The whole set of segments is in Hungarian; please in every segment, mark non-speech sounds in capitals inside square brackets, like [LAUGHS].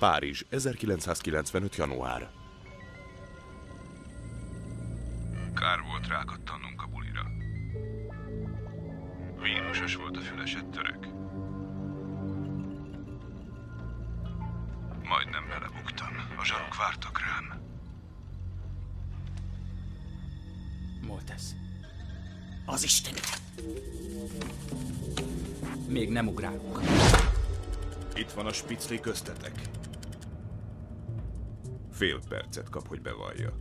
Párizs, 1995. január. Kár volt rákattannunk a bulira. Vírusos volt a fülesett török. Majdnem belebuktam. A zsarok vártak rám. Moltesz. Az Isten! Még nem ugrálunk. Itt van a spicli köztetek. Fél percet kap, hogy bevallja.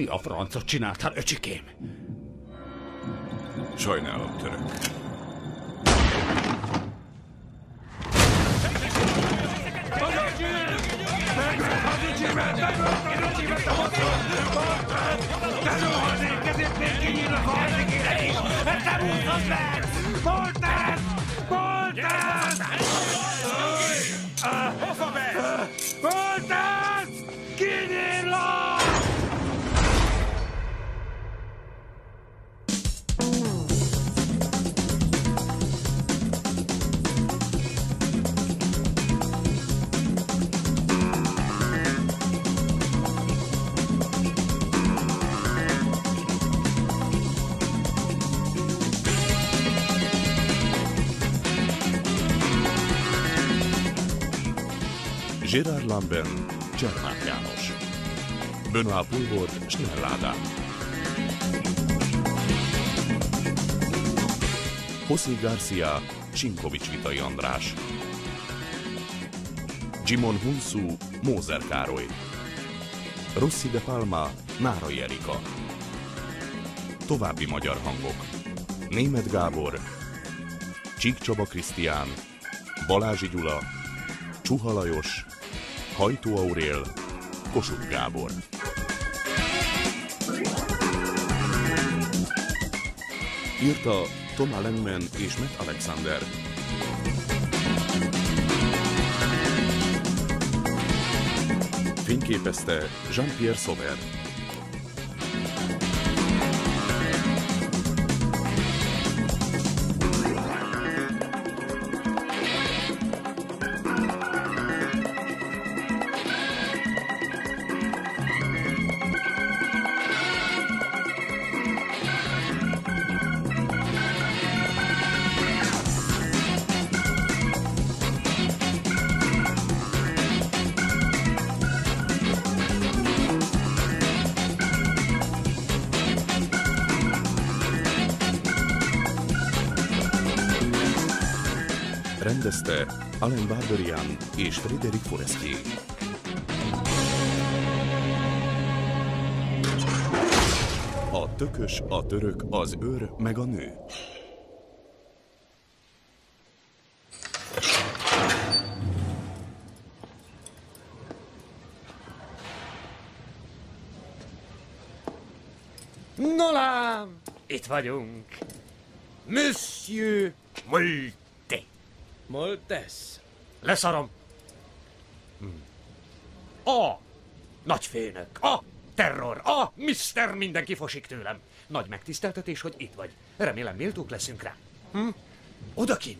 Mi a francot csináltál, öcsikém? Sajnálom, török. Lambert, Csermák János. Benoit Pulvort, Snell Ádám. José Garcia, Sinkovics Vitai András. Jimon Hunsu, Mózer Károly. Rossi de Palma, Nárai Erika. További magyar hangok. Német Gábor, Csík Csaba Krisztián, Balázsi Gyula, Csuha Lajos, Hajtó Aurél, Kossuth Gábor. Írta Toma Lengmen és Matt Alexander. Fényképezte Jean-Pierre Sauver. És Frédéric Forestier. A tökös, a török, az őr, meg a nő. Nolám! Itt vagyunk. Monsieur Molte. Moltesz. Leszarom. A nagyfőnök, a terror, a Mr. Mindenki fosik tőlem. Nagy megtiszteltetés, hogy itt vagy. Remélem méltók leszünk rá. Hm? Odakin.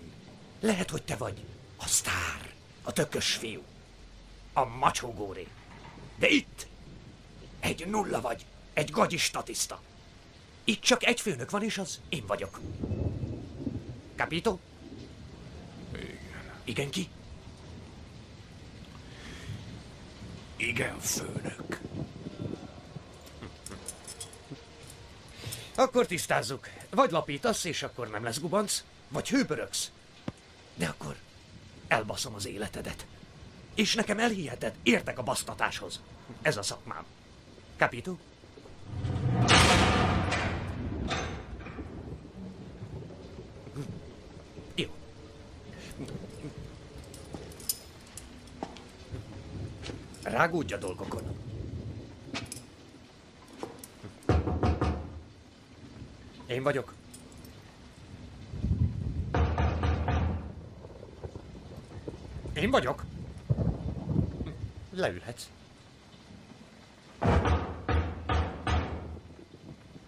Lehet, hogy te vagy a sztár, a tökös fiú, a macsógóri. De itt egy nulla vagy, egy gagyi statiszta. Itt csak egy főnök van, és az én vagyok. Capito? Igen. Igen ki? Igen, főnök. Akkor tisztázzuk. Vagy lapítasz, és akkor nem lesz gubanc, vagy hőpöröksz. De akkor elbaszom az életedet. És nekem elhiheted, értek a basztatáshoz. Ez a szakmám. Capito? Rágódj a dolgokon. Én vagyok. Én vagyok. Leülhetsz.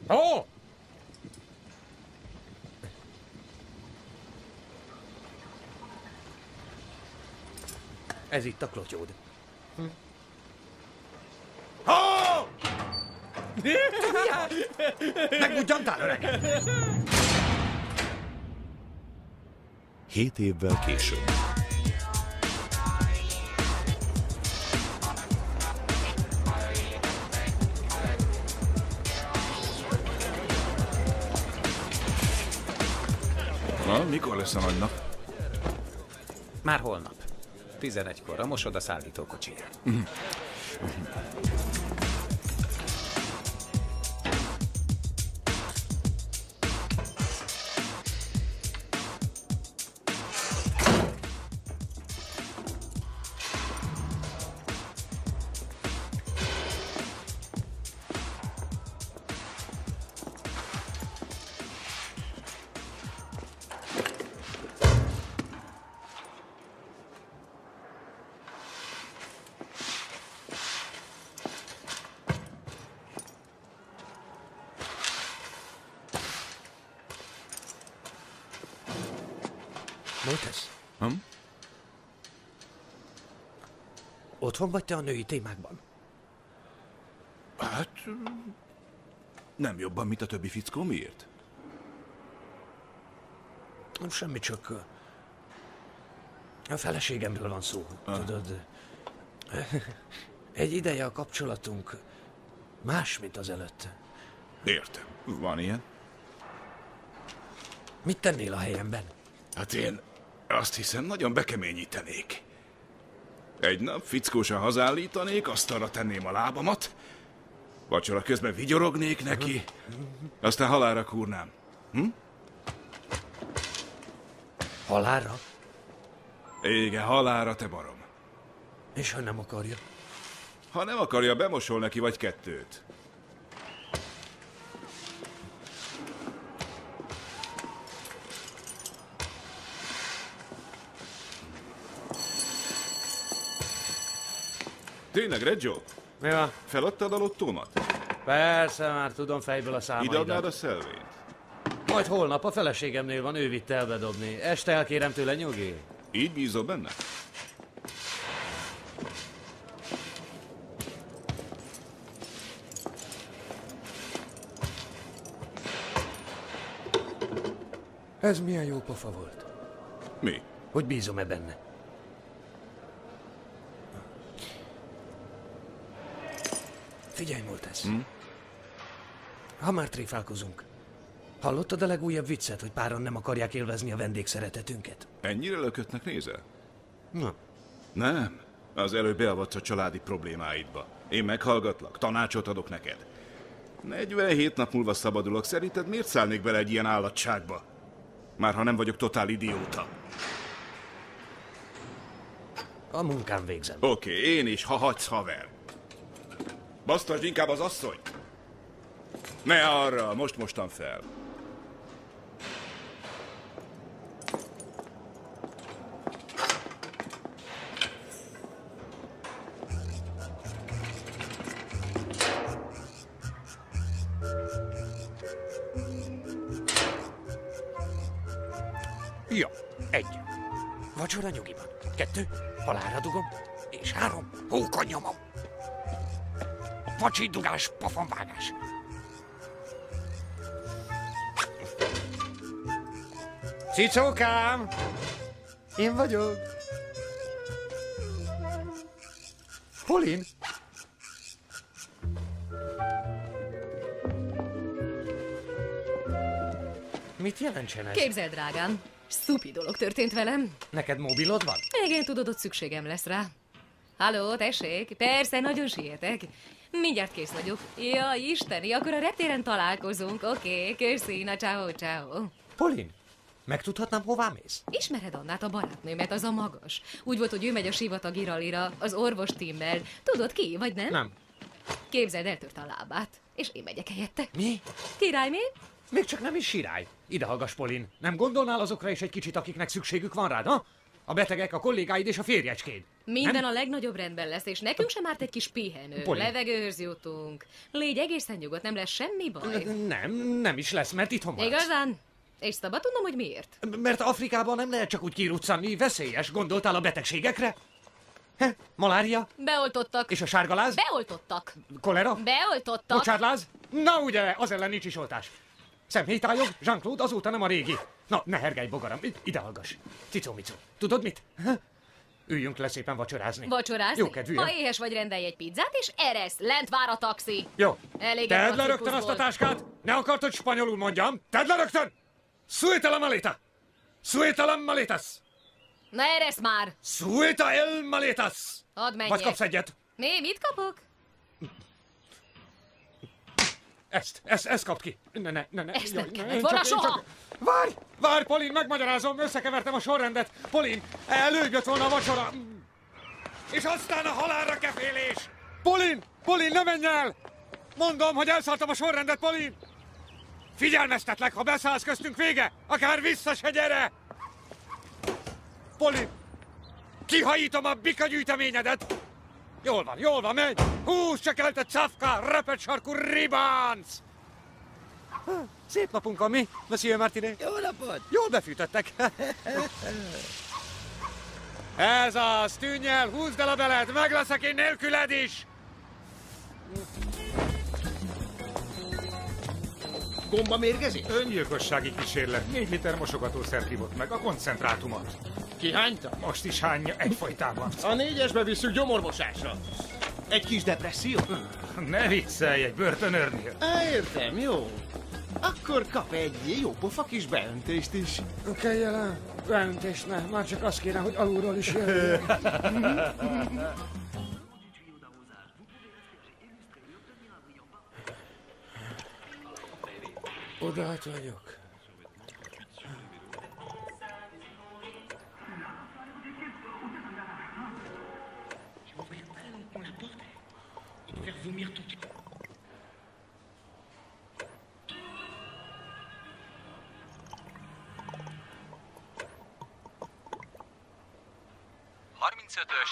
Ó! Ez itt a klotyód. Ó! Megbugyantál, öreg? Hét évvel később. Na, mikor lesz a nagy nap? Már holnap. 11-kor a mosoda szállítókocsija. Vagy te a női témákban? Hát... Nem jobban, mint a többi fickó. Miért? Semmi, csak a feleségemről van szó, tudod. [LAUGHS] Egy ideje a kapcsolatunk más, mint az előtt. Értem. Van ilyen? Mit tennél a helyemben? Hát én azt hiszem, nagyon bekeményítenék. Egy nap fickósan hazállítanék, asztalra tenném a lábamat, vacsora közben vigyorognék neki, aztán halára kúrnám. Halára? Igen, halára, te barom. És ha nem akarja? Ha nem akarja, bemosol neki vagy kettőt. Tényleg, Reggio? Mi van? Feladtad a lottómat? Persze, már tudom fejből a számaidat. a szelvényt? Majd holnap a feleségemnél van, ő vitte el bedobni. Este elkérem tőle nyugi. Így bízol benne? Ez milyen jó pofa volt. Mi? Hogy bízom-e benne? Figyelj, Moltesz. Hm? Ha már tréfálkozunk, hallottad a legújabb viccet, hogy páran nem akarják élvezni a vendégszeretetünket? Ennyire lökötnek nézel? Na, Nem. Az előbb beavatsz a családi problémáidba. Én meghallgatlak, tanácsot adok neked. 47 nap múlva szabadulok, szerinted miért szállnék bele egy ilyen állatságba? Már ha nem vagyok totál idióta. a munkám végzem. Oké, én is, ha hagysz, haver. Basztasd inkább az asszonyt. Ne arra, most mostan fel. Egy. Vacsora nyugiban. Kettő. Halára dugom. Vacsi dugás, pofonvágás. Cicókám! Én vagyok. Polin? Mit jelentsen ez? Képzeld, drágám, szupi dolog történt velem. Neked mobilod van? Igen, tudod, ott szükségem lesz rá. Halló, tessék? Persze, nagyon sietek. Mindjárt kész vagyok. Ja, isteni, akkor a reptéren találkozunk. Oké, okay, köszi, na ciao, ciao. Polin, megtudhatnám, hová mész? Ismered Annát, a barátnőmet, az a magas. Úgy volt, hogy ő megy a sivatagi ralira, az orvos timmel. Tudod ki, vagy nem? Nem. Képzeld, eltört a lábát. És én megyek helyette. Mi? Király, mi? Még csak nem is sirály. Ide hallgass, Polin. Nem gondolnál azokra is egy kicsit, akiknek szükségük van rád, ha? A betegek, a kollégáid és a férjecskéd. Minden Nem? a legnagyobb rendben lesz, és nekünk sem árt egy kis pihenő. Poli. Levegőhöz jutunk. Légy egészen nyugodt, nem lesz semmi baj. Nem, nem is lesz, mert itthon maradsz. Igazán? És szabad tudnom, hogy miért? Mert Afrikában nem lehet csak úgy kiruccanni, veszélyes. Gondoltál a betegségekre? He? Malária? Beoltottak. És a sárgaláz? Beoltottak. Kolera? Beoltottak. Bocsátláz? Na ugye, az ellen nincs is oltás. Szemhéjtájog, Jean-Claude azóta nem a régi. Na, ne hergelj, bogaram, ide hallgass. Cicó. Tudod mit? Ha? Üljünk le szépen vacsorázni. Vacsorázni? Jó kedvű, Ma ha? éhes vagy rendelj egy pizzát, és eresz. Lent vár a taxi. Jó. Elég Tedd le rögtön azt a táskát! Ne akart, hogy spanyolul mondjam! Tedd le rögtön! Suelta la maleta! Suelta la maletas! Na eresz már. Suelta el maletas! Hadd menjek. Vagy kapsz egyet? Mi? Mit kapok? Ezt, ezt, ezt kapd ki. Ne, ne, ne, ne. Ezt nem Jaj, kellett én volna soha. csak- Várj, várj, Polin, megmagyarázom, összekevertem a sorrendet. Polin, előbb volna a vacsora. És aztán a halálra kefélés. Polin, Polin, ne menj el! Mondom, hogy elszálltam a sorrendet, Polin! Figyelmeztetlek, ha beszállsz köztünk vége, akár vissza se gyere! Polin, kihajítom a bikagyűjteményedet! Jól van, jól van, menj! Húsz csak el, te cafka, repet sarkú ribánc! Szép napunk van, mi? Monsieur Martinet? Jó napot! Jól befűtöttek. Ez az, tűnj el, húzd el a beled, meg leszek én nélküled is! Gomba mérgezi? Öngyilkossági kísérlet. Négy liter mosogatószer kivott meg a koncentrátumot. Kihányta? Most is hányja egyfolytában. A négyesbe visszük gyomormosásra. Egy kis depresszió? Ne viccelj egy börtönőrnél. Á, értem, jó akkor kap egy jópofa kis beöntést is. Kelljen a beöntést, ne. Már csak azt kéne, hogy alulról is jöjjön. [LAUGHS] Odát vagyok. vomir tout. 35-ös.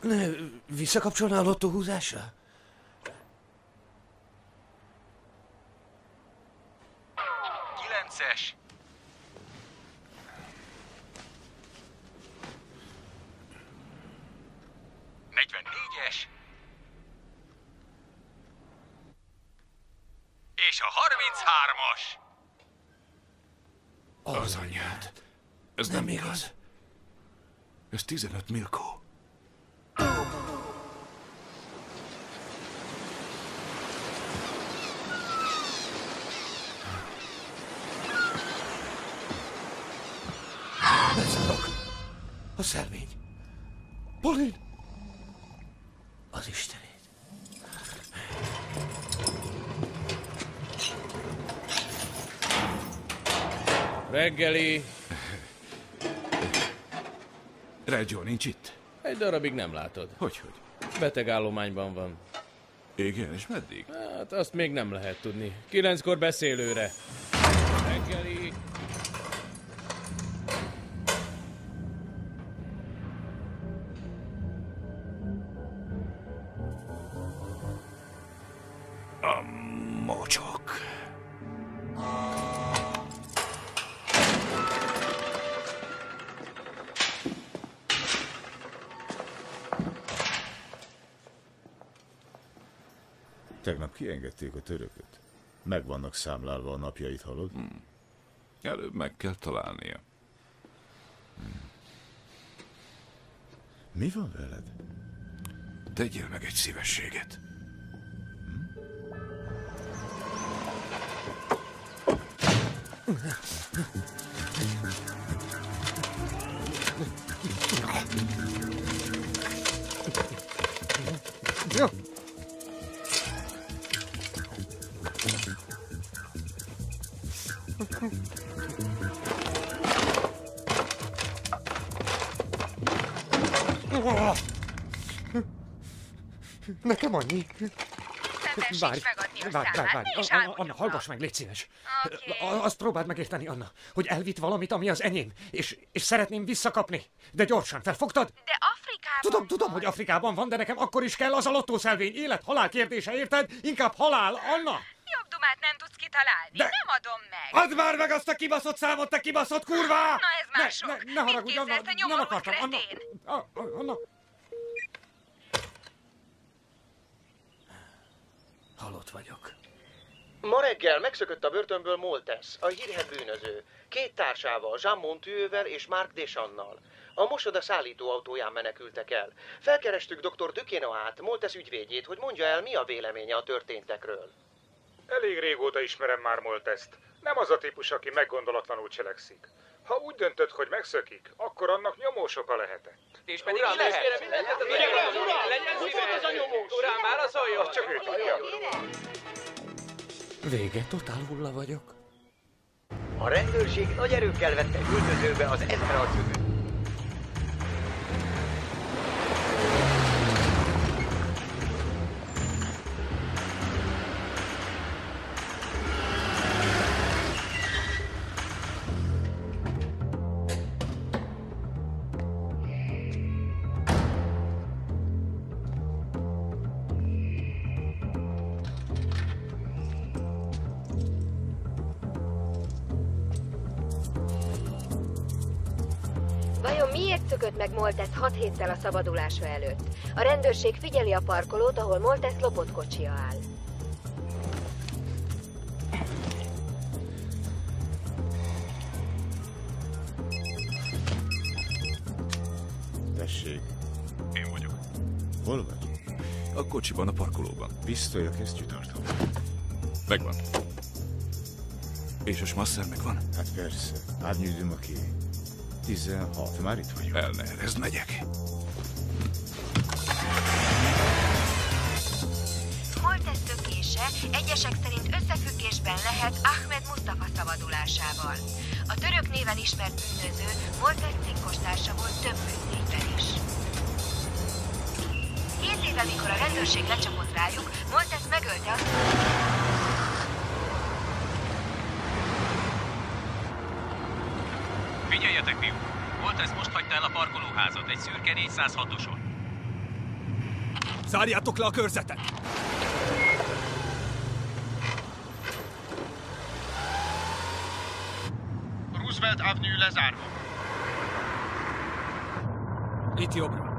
Ne, Visszakapcsolná a lottó húzásra? Az anyád. Ez nem igaz. Ez 15 milkó. Beszállok. A szelvény. Polin! Az Istenét. Reggeli. Reggio nincs itt. Egy darabig nem látod. Hogy, hogy? Betegállományban van. Igen, és meddig? Hát azt még nem lehet tudni. Kilenckor beszélőre. Kiengedték a törököt. Meg vannak számlálva a napjait, hallod? Hmm. Előbb meg kell találnia. Mi van veled? Tegyél meg egy szívességet. Jó. Nekem annyi. Várj, várj, várj, várj. Anna, Anna, hallgass meg, légy szíves. Oké. A- Azt próbáld megérteni, Anna, hogy elvitt valamit, ami az enyém, és, és szeretném visszakapni. De gyorsan, felfogtad? De Afrikában Tudom, tudom, van. hogy Afrikában van, de nekem akkor is kell az a lottószelvény. Élet-halál kérdése, érted? Inkább halál, Anna! Jobb dumát nem tudsz kitalálni. De- Nem adom meg. Add már meg azt a kibaszott számot, te kibaszott kurva! Na, ez már ne, sok. Ne, ne haragudj, Anna, nem akartam, Anna. kretén? A- a- Anna. Halott vagyok. Ma reggel megszökött a börtönből Moltes, a hírhedt bűnöző. Két társával, Jean Montuővel és Mark Desannal. A mosoda szállítóautóján menekültek el. Felkerestük dr. Duquenoát, Moltes ügyvédjét, hogy mondja el, mi a véleménye a történtekről. Elég régóta ismerem már Moltest. Nem az a típus, aki meggondolatlanul cselekszik. Ha úgy döntött, hogy megszökik, akkor annak nyomós oka lehetett. És pedig mi lehet? Legyen szíves! az a nyomós! Uram, válaszoljon! Csak ő tudja. Vége, totál hulla vagyok. A rendőrség nagy erőkkel vette üldözőbe az ezerarcüzőt. Héttel a szabadulása előtt? A rendőrség figyeli a parkolót, ahol Moltes lopott kocsia áll. Tessék, Én vagyok. hol vagy? A kocsiban, a parkolóban. Pisztoly a kesztyűtartó. Megvan. És a smasszer megvan? Hát persze, árnyűdöm a ki. 16, már itt vagyok. El ne erezd, megyek. Egyesek szerint összefüggésben lehet Ahmed Mustafa szabadulásával. A török néven ismert bűnöző Moltes cinkostársa volt több bűntényben is. Két éve, mikor a rendőrség lecsapott rájuk, Moltes megölte azt, Figyeljetek, fiú! Volt ez most hagyta el a parkolóházat, egy szürke 406-oson. Zárjátok le a körzetet! das árvores. Etiópia.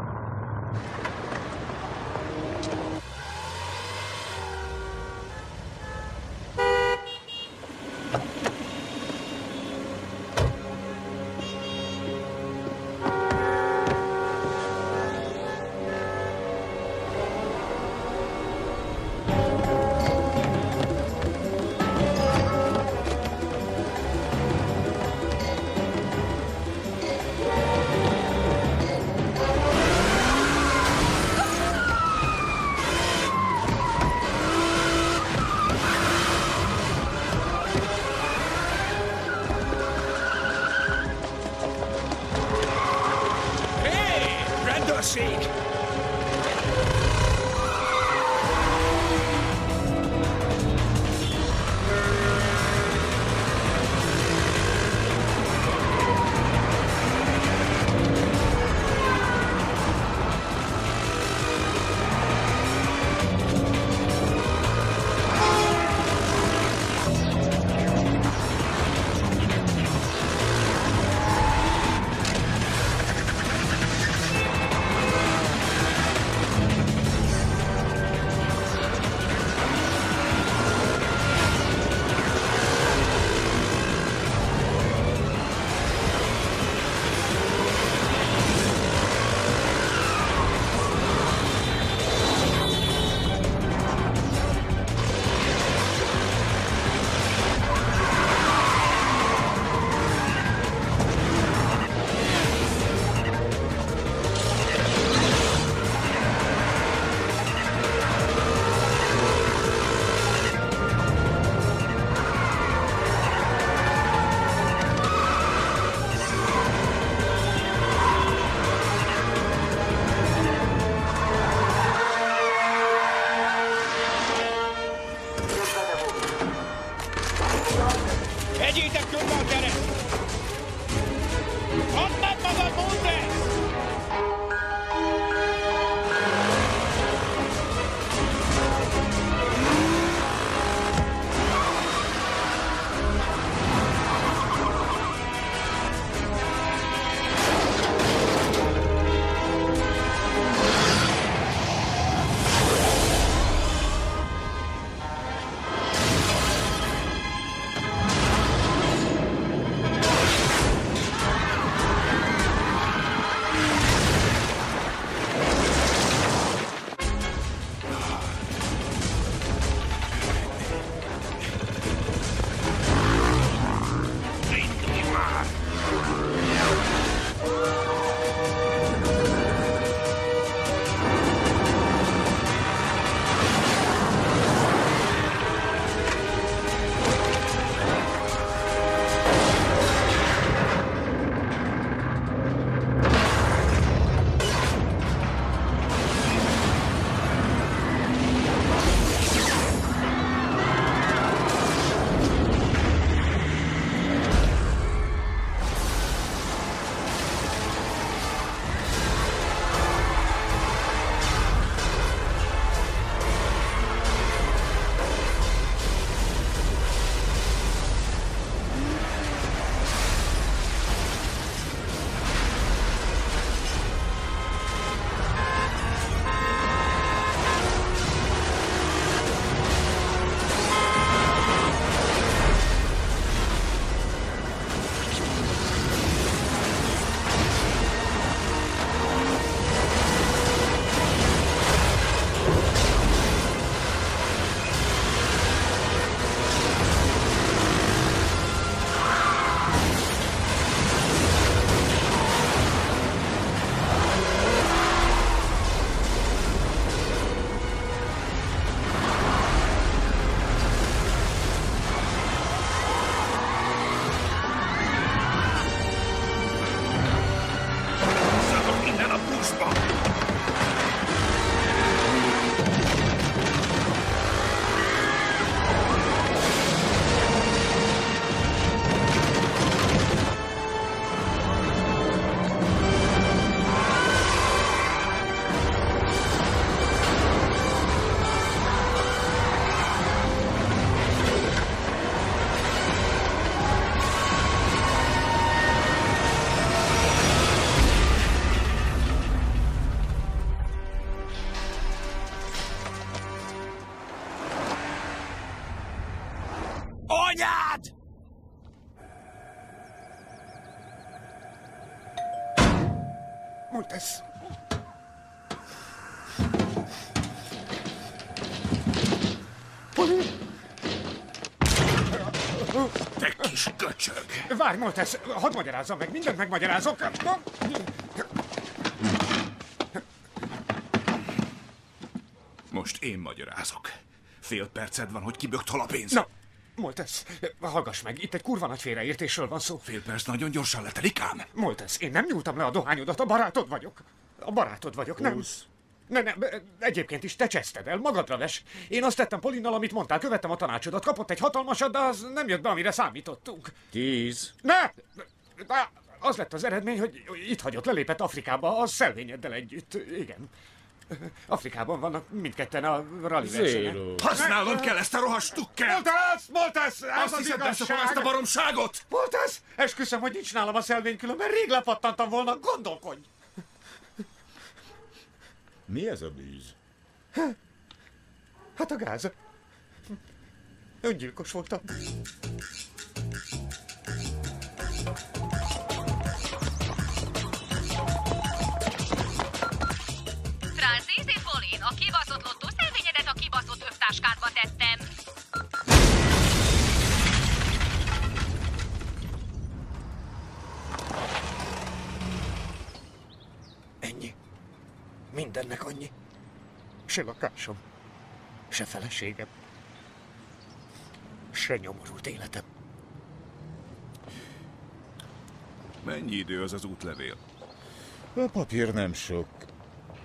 Várj, Moltesz! Hadd magyarázzam meg, mindent megmagyarázok! Most én magyarázok. Fél perced van, hogy kibögtol a pénzt. Na, Moltesz, hallgass meg, itt egy kurva nagy félreértésről van szó. Fél perc nagyon gyorsan letelik ám. Moltesz, én nem nyúltam le a dohányodat, a barátod vagyok. A barátod vagyok, nem? Ne, ne, egyébként is te cseszted el, magadra ves. Én azt tettem Polinnal, amit mondtál, követtem a tanácsodat, kapott egy hatalmasat, de az nem jött be, amire számítottunk. Tíz. Ne! ne! Az lett az eredmény, hogy itt hagyott, lelépett Afrikába a szelvényeddel együtt. Igen. Afrikában vannak mindketten a rally versenyen. Használnod kell ezt a rohadt stukker! Moltesz! Moltesz! Ez Azt az hiszed, igazság! ezt a baromságot? Moltesz! Esküszöm, hogy nincs nálam a szelvény, különben rég lepattantam volna, gondolkodj! Mi ez a bűz? Hát a gáz. Öngyilkos voltam. Francis és Pauline, a kibaszott lottó szelvényedet a kibaszott övtáskádba tettem. Mindennek annyi. Se lakásom, se feleségem, se nyomorult életem. Mennyi idő az az útlevél? A papír nem sok,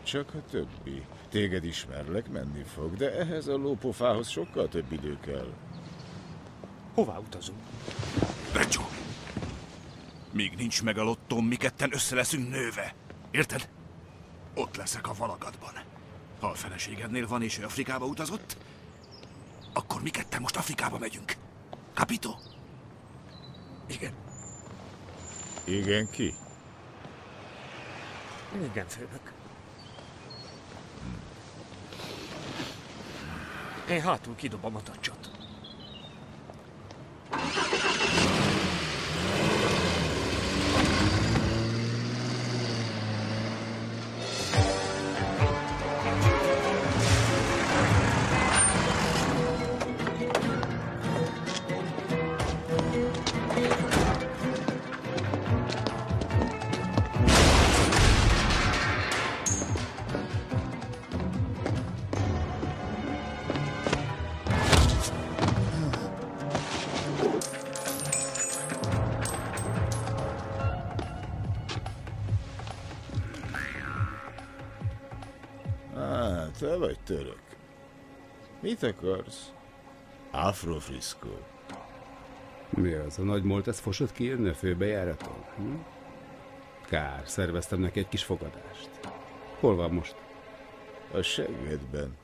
csak a többi. Téged ismerlek, menni fog, de ehhez a lópofához sokkal több idő kell. Hová utazunk? Recsó! Míg nincs meg a lottóm, mi ketten össze leszünk nőve. Érted? Ott leszek a valagadban. Ha a feleségednél van és ő Afrikába utazott, akkor mi ketten most Afrikába megyünk. Capito? Igen. Igen, ki? Igen, főnök. Én hátul kidobom a tacsot. Török. Mit akarsz? Afrofriszkó. Mi az, a nagy molt ez fosott kijönni a főbejáraton? Hm? Kár, szerveztem neki egy kis fogadást. Hol van most? A seggedben.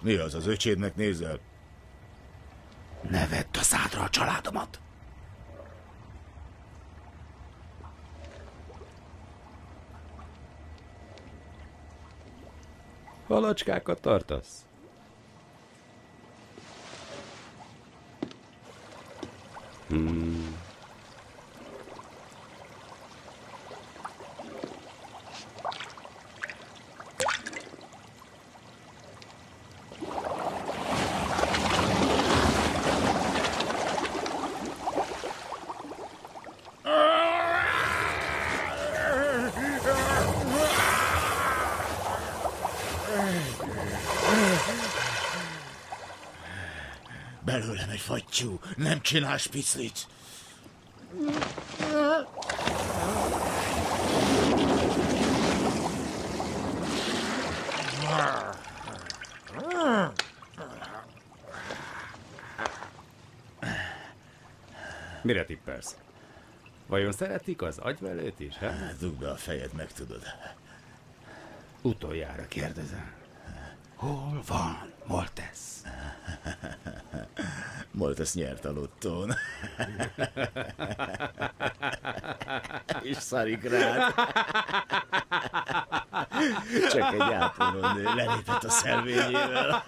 Mi az, az öcsédnek nézel? Ne vedd a szádra a családomat! Halacskákat tartasz? Hmm. Fattyú, nem csinál spiclit. Mire tippelsz? Vajon szeretik az agyvelőt is, ha? Dugd be a fejed, megtudod. Utoljára kérdezem. Hol van Moltesz? Moltesz nyert a lottón. És szarik rád. Csak egy ápolónő lelépett a szelvényével.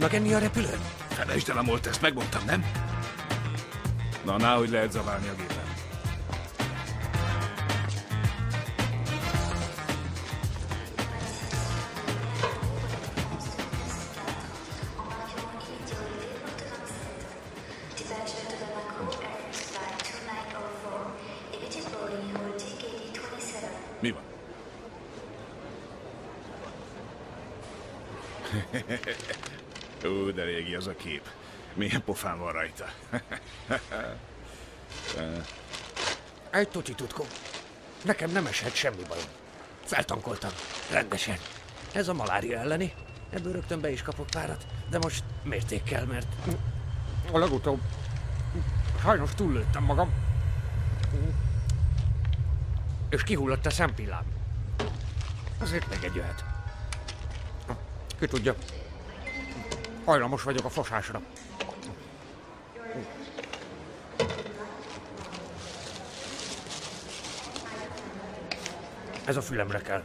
Adnak enni a repülőn? Felejtsd el a Moltest, megmondtam, nem? Na, ná, hogy lehet zaválni a gépen. Pofán van rajta. [LAUGHS] Egy tuti tutkó. Nekem nem esett semmi bajom. Feltankoltam. Rendesen. Ez a malária elleni. Ebből rögtön be is kapok párat. De most mértékkel, mert... A legutóbb... Sajnos túllőttem magam. És kihullott a szempillám. Azért meg egy jöhet. Ki tudja. Hajlamos vagyok a fosásra. Ez a fülemre kell.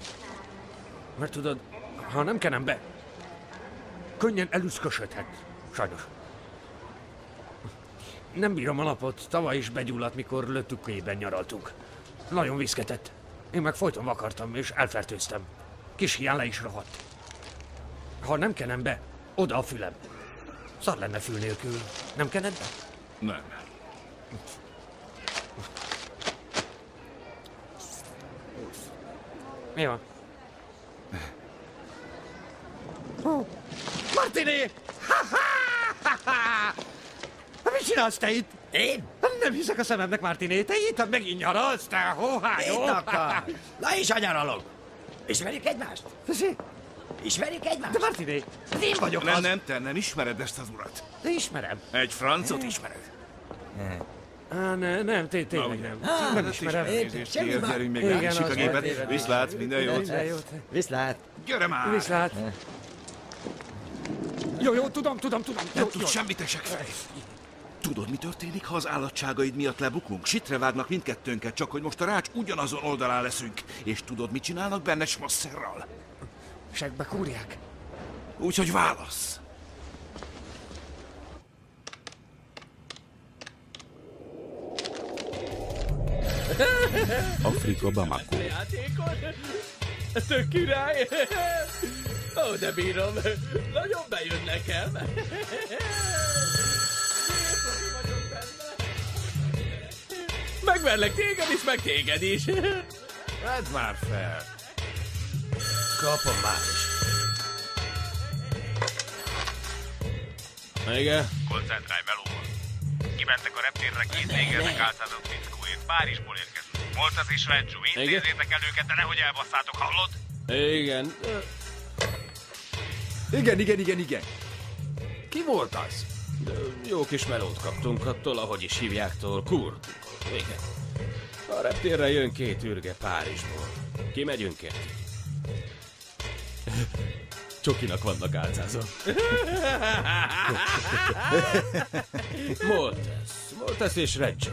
Mert tudod, ha nem kenem be, könnyen elüszkösödhet. Sajnos. Nem bírom a napot, tavaly is begyulladt, mikor lötükében nyaraltunk. Nagyon viszketett. Én meg folyton vakartam, és elfertőztem. Kis hián le is rohadt. Ha nem kenem be, oda a fülem. Szar lenne fül nélkül. Nem kened be? Nem. Mi van? Oh, Martiné! Mit csinálsz te itt? Én? Nem hiszek a szememnek, Martiné. Te itt megint nyaralsz, te hóhályó. Mit akar? Na is a nyaralok. Ismerik egymást? Tessék? Ismerik egymást? De Martiné, ez én vagyok Nem, az. nem, te nem ismered ezt az urat. De ismerem. Egy francot ismered. Á, ne, nem, té- tényleg nem. ugye? Nem Hát ismerem. Elnézést gyerünk még Igen, rákisik a gépet. Viszlát, minden jót. Minden jót. Viszlát. Gyere már! Viszlát. Jó, jó, tudom, tudom, tudom. Nem jó. semmit, esekfej. Tudod, mi történik, ha az állatságaid miatt lebukunk? Sitre vágnak mindkettőnket, csak hogy most a rács ugyanazon oldalán leszünk. És tudod, mit csinálnak benne Schmasserral? Segbe kúrják. Úgyhogy válasz. Afrika Bamako. Játékos? Tök király! Ó, de bírom, nagyon bejön nekem. Megverlek téged is, meg téged is. Vedd már fel. Kapom már is. Igen? Koncentrálj, melóval. Kimentek a reptérre két négernek álcázott fickóért. Párizsból érkeznek. Moltaz és Reggio, intézzétek el őket, de nehogy elbasszátok, hallod? Igen. Igen, igen, igen, igen. Ki volt az? De jó kis melót kaptunk attól, ahogy is hívjáktól, Kurt. Igen. A reptérre jön két ürge Párizsból. Kimegyünk érti. Csokinak vannak álcázva. Moltes. [LAUGHS] Moltes és Reggio.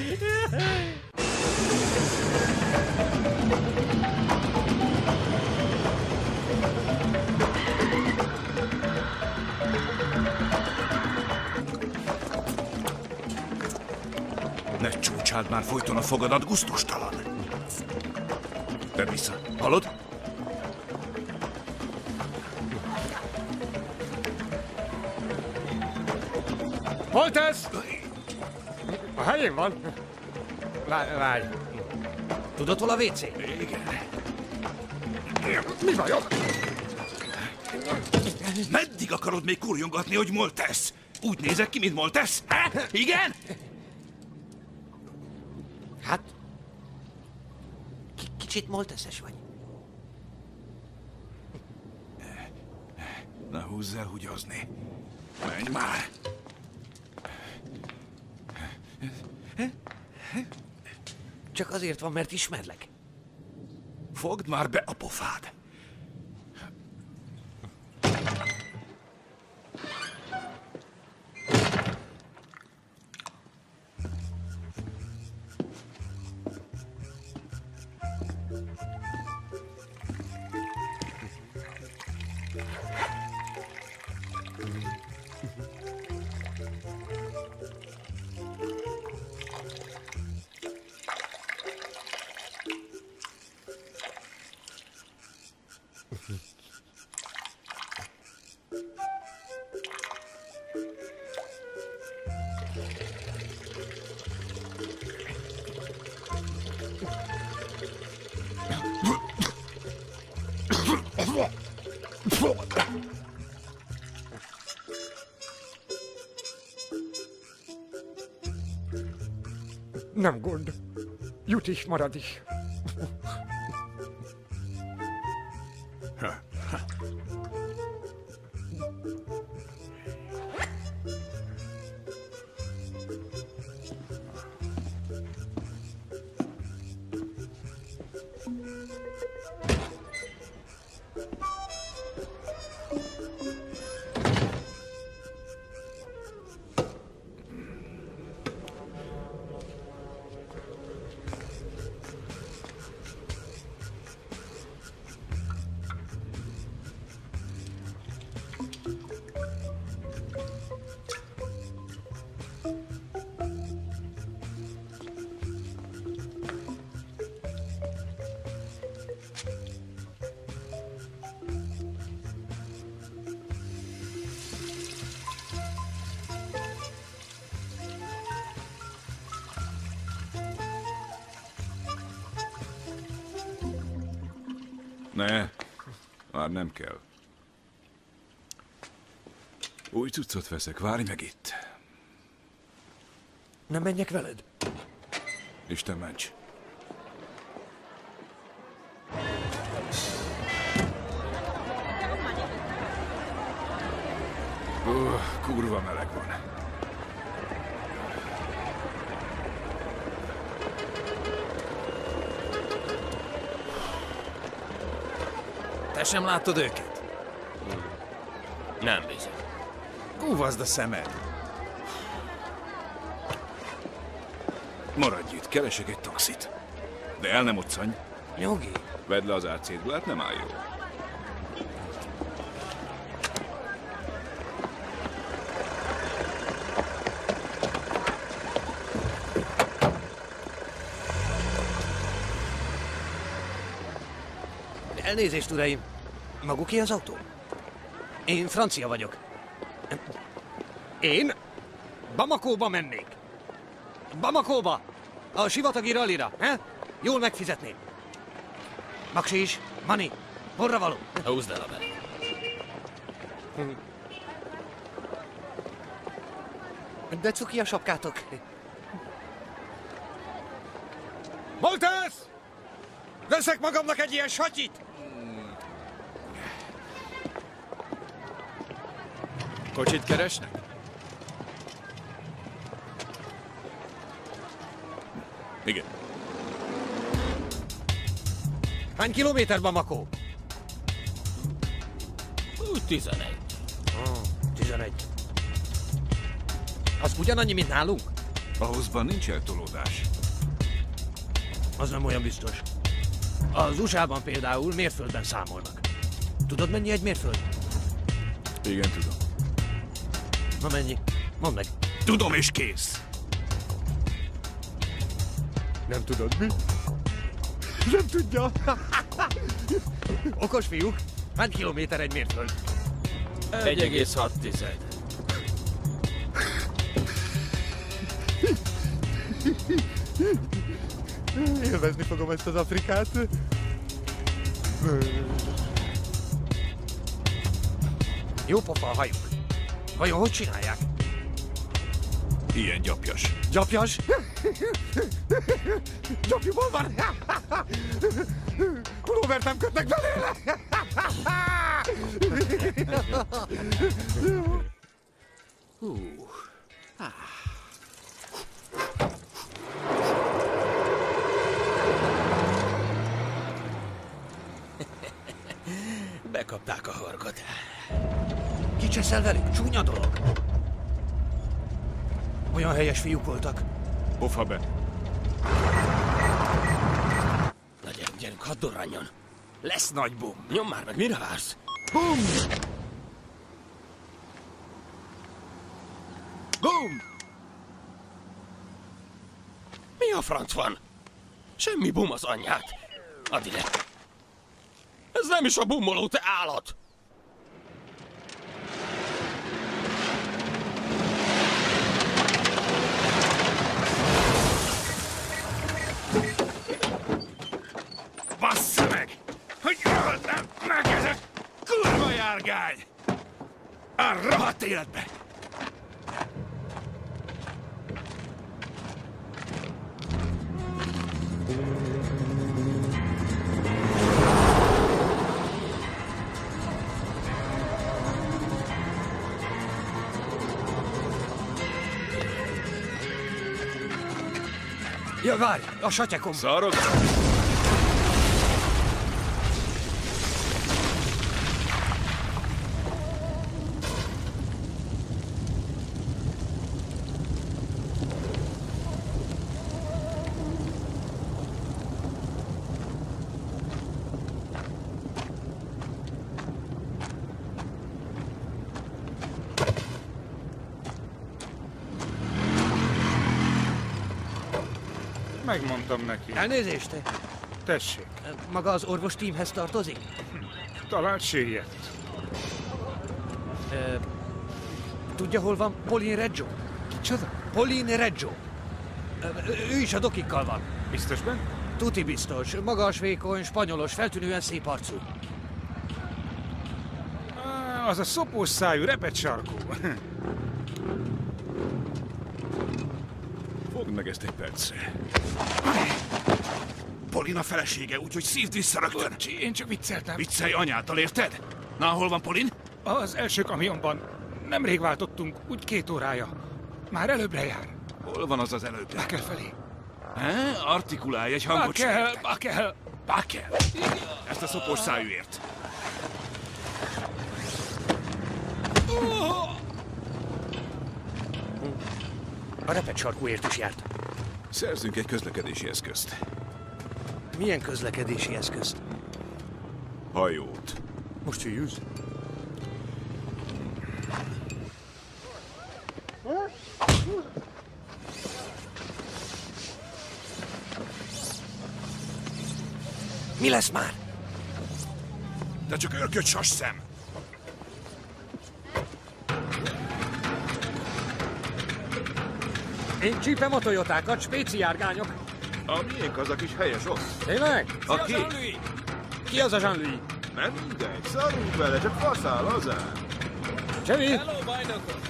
Ne csúcsáld már folyton a fogadat, gusztustalan. Tedd vissza. Hallod? Volt ez? A helyén van. Várj. Tudod, hol a WC? Igen. Mi vagyok? Meddig akarod még kurjongatni, hogy Moltesz? Úgy nézek ki, mint Moltesz? Há? Igen? Hát... K- kicsit molteszes vagy. Na húzz el húgyozni. Menj már! Csak azért van, mert ismerlek. Fogd már be a pofád! Nem gond. Jut is, marad is. Kell. Új cuccot veszek, várj meg itt. Nem menjek veled? Isten ments. Te sem láttad őket? Nem bizony. Kúvazd a szemed. Maradj itt, keresek egy taxit. De el nem otszany. Nyugi. Vedd le az árcédulát, nem áll jól. Elnézést, uraim. Maguké az autó? Én francia vagyok. Én Bamakóba mennék. Bamakóba! A sivatagi rallira, he? Jól megfizetném. Maksi is, Mani, horra való. Húzd el a bele. De cuki a sapkátok. Moltes! Veszek magamnak egy ilyen satyit! Kocsit keresnek? Igen. Hány kilométer Bamako? Úgy 11. Oh, 11. Az ugyanannyi, mint nálunk? Ahhozban nincs eltolódás. Az nem olyan biztos. Az USA-ban például mérföldben számolnak. Tudod, mennyi egy mérföld? Igen, tudom. Na mennyi? Mondd meg. Tudom és kész. Nem tudod mi? Nem tudja. Okos fiúk. Hány kilométer egy mérföld? 1,6. Élvezni fogom ezt az Afrikát. Jó pofa a hajuk. Vajon hogy csinálják? Ilyen gyapjas. Gyapjas? Gyapjúból van? Pulóvert nem kötnek belőle? Hú. Ah. Elkapták a horgot. Kicseszel velük? Csúnya dolog. Olyan helyes fiúk voltak. Pofa be. Na gyerünk, gyerünk, hadd durranjon. Lesz nagy bum. Nyom már meg, mire vársz? Bum! Bum! Mi a franc van? Semmi bum az anyját. Add ide. Ez nem is a bumoló, te állat! Bassza meg! Hogy öltem meg ez a kurva járgány! A rohadt életbe! Ja, várj, a satyakom. Szarok? Megmondtam neki. Elnézést. Tessék, Maga az orvos tímhez tartozik? talált. Ö, tudja, hol van Pauline Reggio? Csoda? Pauline Reggio. Ő is a dokikkal van. Biztos benne? Tuti biztos. Magas, vékony, spanyolos, feltűnően szép arcú. Az a szopós szájú, repet sarkú. Fogd meg ezt egy percre. Polina felesége, úgyhogy szívd vissza rögtön. Én csak vicceltem. Viccelj anyától, érted? Na, hol van Polin? Az első kamionban. Nemrég váltottunk, úgy két órája. Már előbbre jár. Hol van az az előbb? Bakel felé. He? Artikulálj egy hangot Bakel. Bakel. Bakel. Ezt a szopós szájúért. A repet sarkúért is járt. Szerzünk egy közlekedési eszközt. Milyen közlekedési eszközt? Hajót. Most jöjjűz. Mi lesz már? De csak örköd szem. Én csípem a Toyotákat, spéciárgányok. A miénk az a kis helyes ott. Tényleg? A ki? Ki az a Jean-Louis? Nem mindegy, szarunk bele, csak faszál lazán. Csevi? Hello, bajnokok!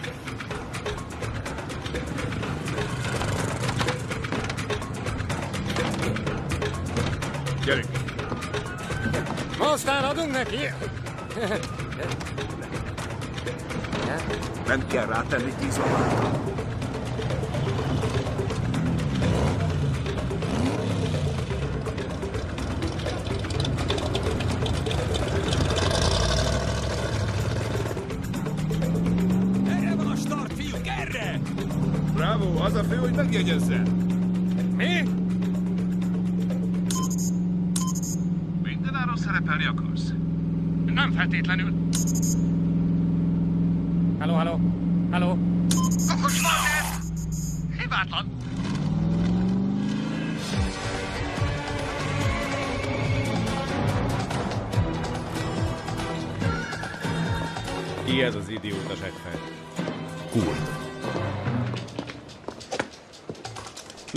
Gyerünk! Aztán adunk neki. Nem kell rátenni tíz alá. Megjegyezzen. Mi? Mindenáron szerepelni akarsz? Nem feltétlenül.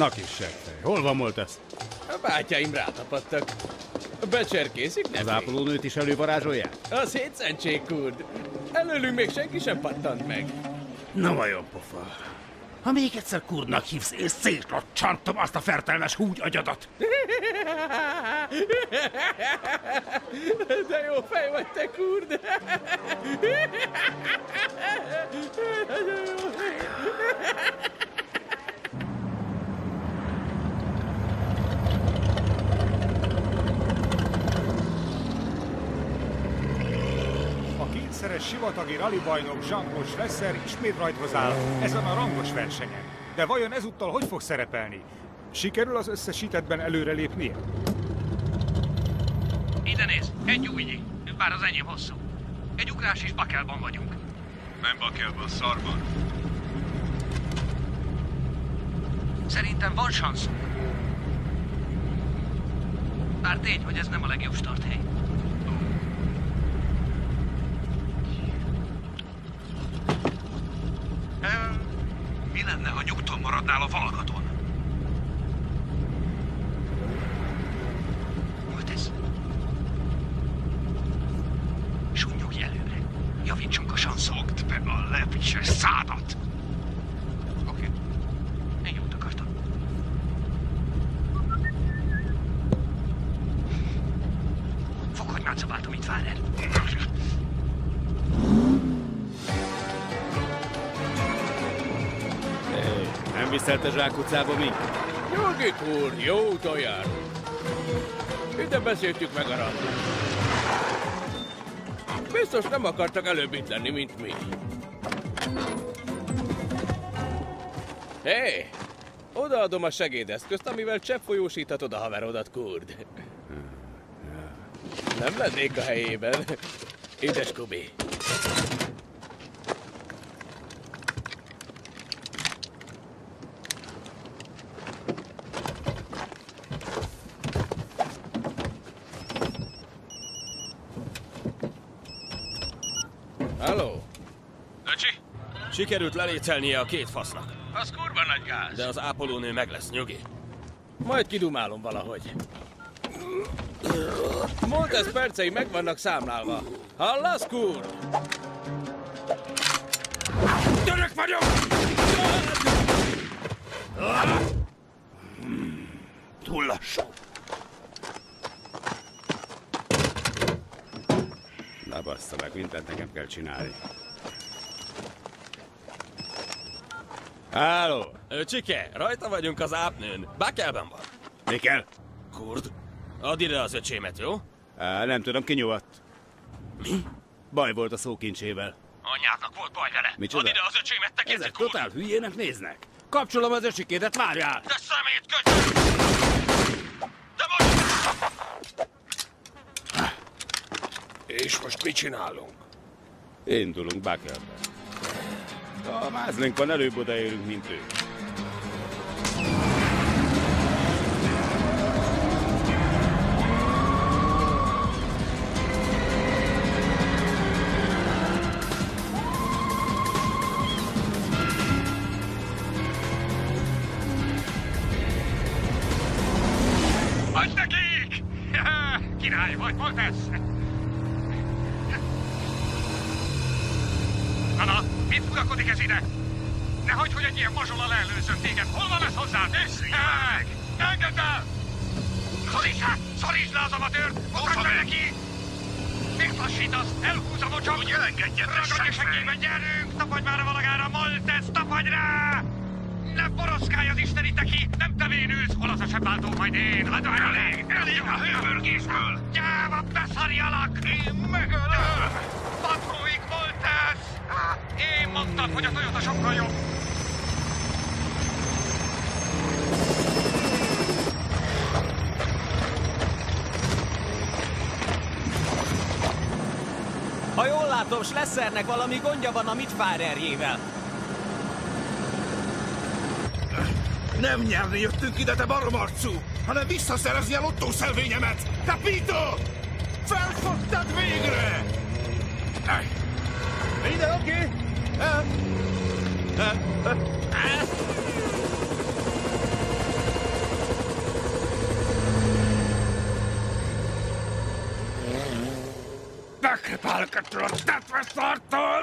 Na kis zsegfej, hol van Moltesz? A bátyáim rátapadtak. Becserkészik, ne Az ápolónőt is elővarázsolják? A szétszentség, kurd. Előlünk még senki sem pattant meg. Na vajon, pofa. Ha még egyszer kurdnak hívsz, és szétlocsantom azt a fertelmes húgy agyadat. De jó fej vagy te, kurd. Nagyon jó fej. Sivatagi rali bajnok Jean-Claude Schlesser ismét rajthoz áll ezen a rangos versenyen. De vajon ezúttal hogy fog szerepelni? Sikerül az összesítettben előrelépnie? Ide néz, egy újnyi. Bár az enyém hosszú. Egy ugrás és bakelban vagyunk. Nem bakelban, szarban. Szerintem van szanszunk. Bár tény, hogy ez nem a legjobb starthely. Mi lenne, ha nyugton maradnál a valakaton? Volt ez? Sunnyogj előre. Javítsunk a sanszókt be a lepises szádat. Te zsákutcába minket? Nyugi úr, jó úton járunk. Ide beszéltük meg a randát. Biztos nem akartak előbb itt lenni, mint mi. Hé, hey, odaadom a segédeszközt, amivel cseppfolyósíthatod a haverodat, kurd. Nem lennék a helyében. Édes Kubi. Halló? Öcsi? Sikerült lelécelnie a két fasznak. Az kurva nagy gáz. De az ápolónő meg lesz, nyugi. Majd kidumálom valahogy. Moltes percei meg vannak számlálva. Hallasz, kurd? Török vagyok! Túl lassú. Na bassza meg, mindent nekem kell csinálni. Háló! Csike, rajta vagyunk az ápnőn. Bakelben van. Mi kell? Kurd, add ide az öcsémet, jó? Á, nem tudom, kinyugadt. Mi? Baj volt a szókincsével. Anyádnak volt baj vele. Micsoda? Add ide az öcsémet, te Ezek kezdek totál hülyének néznek. Kapcsolom az öcsikédet, várjál! De szemét köcsög! De most... És most mit csinálunk? Indulunk Bakelbe. A mázlinkban előbb odaérünk, mint ők. Látom, Schlessernek valami gondja van a Mitfárerjével. Nem nyerni jöttünk ide, te baromarcú, hanem visszaszerezni a lottószelvényemet! Capito! Felfogtad végre! Minden oké? Okay? Meghipálkedtél a tetveszartól!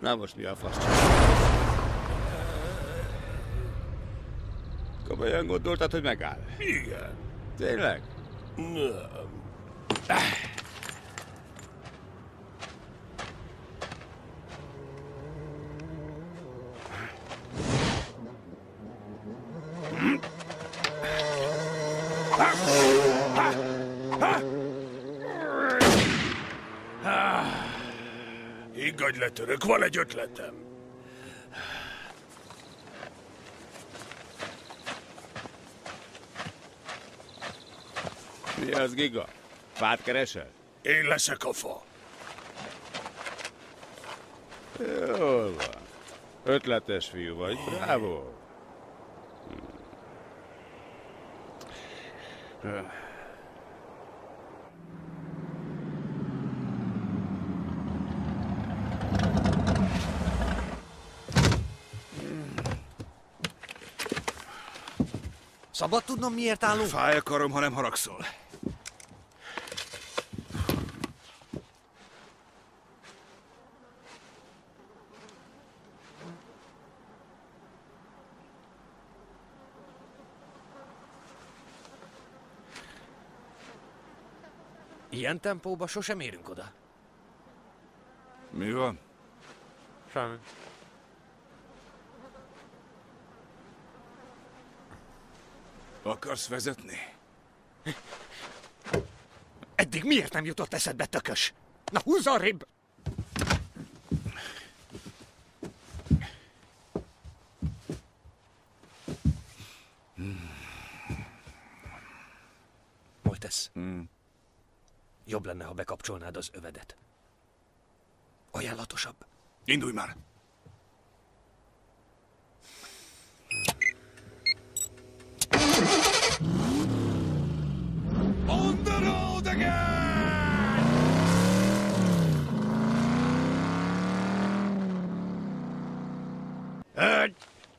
Na most mi a fasz? Komolyan gondoltad, hogy megáll? Igen. Tényleg? Nem. Higgadj le, török, van egy ötletem. Mi az, Giga? Fát keresel? Én leszek a fa. Jól van. Ötletes fiú vagy, bravo. Hm. Szabad tudnom, miért állunk? Fáj a karom, ha nem haragszol. Ilyen tempóba sosem érünk oda. Mi van? Semmi. Akarsz vezetni? Eddig miért nem jutott eszedbe, tökös? Na, húzz arrébb! Moltesz, Hmm. jobb lenne, ha bekapcsolnád az övedet. Ajánlatosabb. Indulj már! The road again! Egy,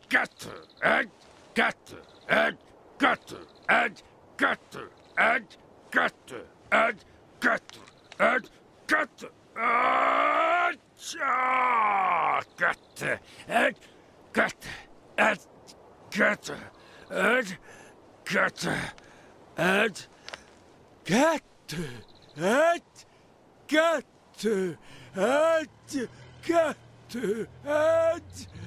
kettő, egy, kettő, egy, kettő, egy, kettő, egy, kettő, egy, kettő, egy, kettő, egy, csá, kettő, egy, kettő, egy, kettő, egy, kettő, egy, kettő, egy, kettő, egy, kettő, egy. Hatásos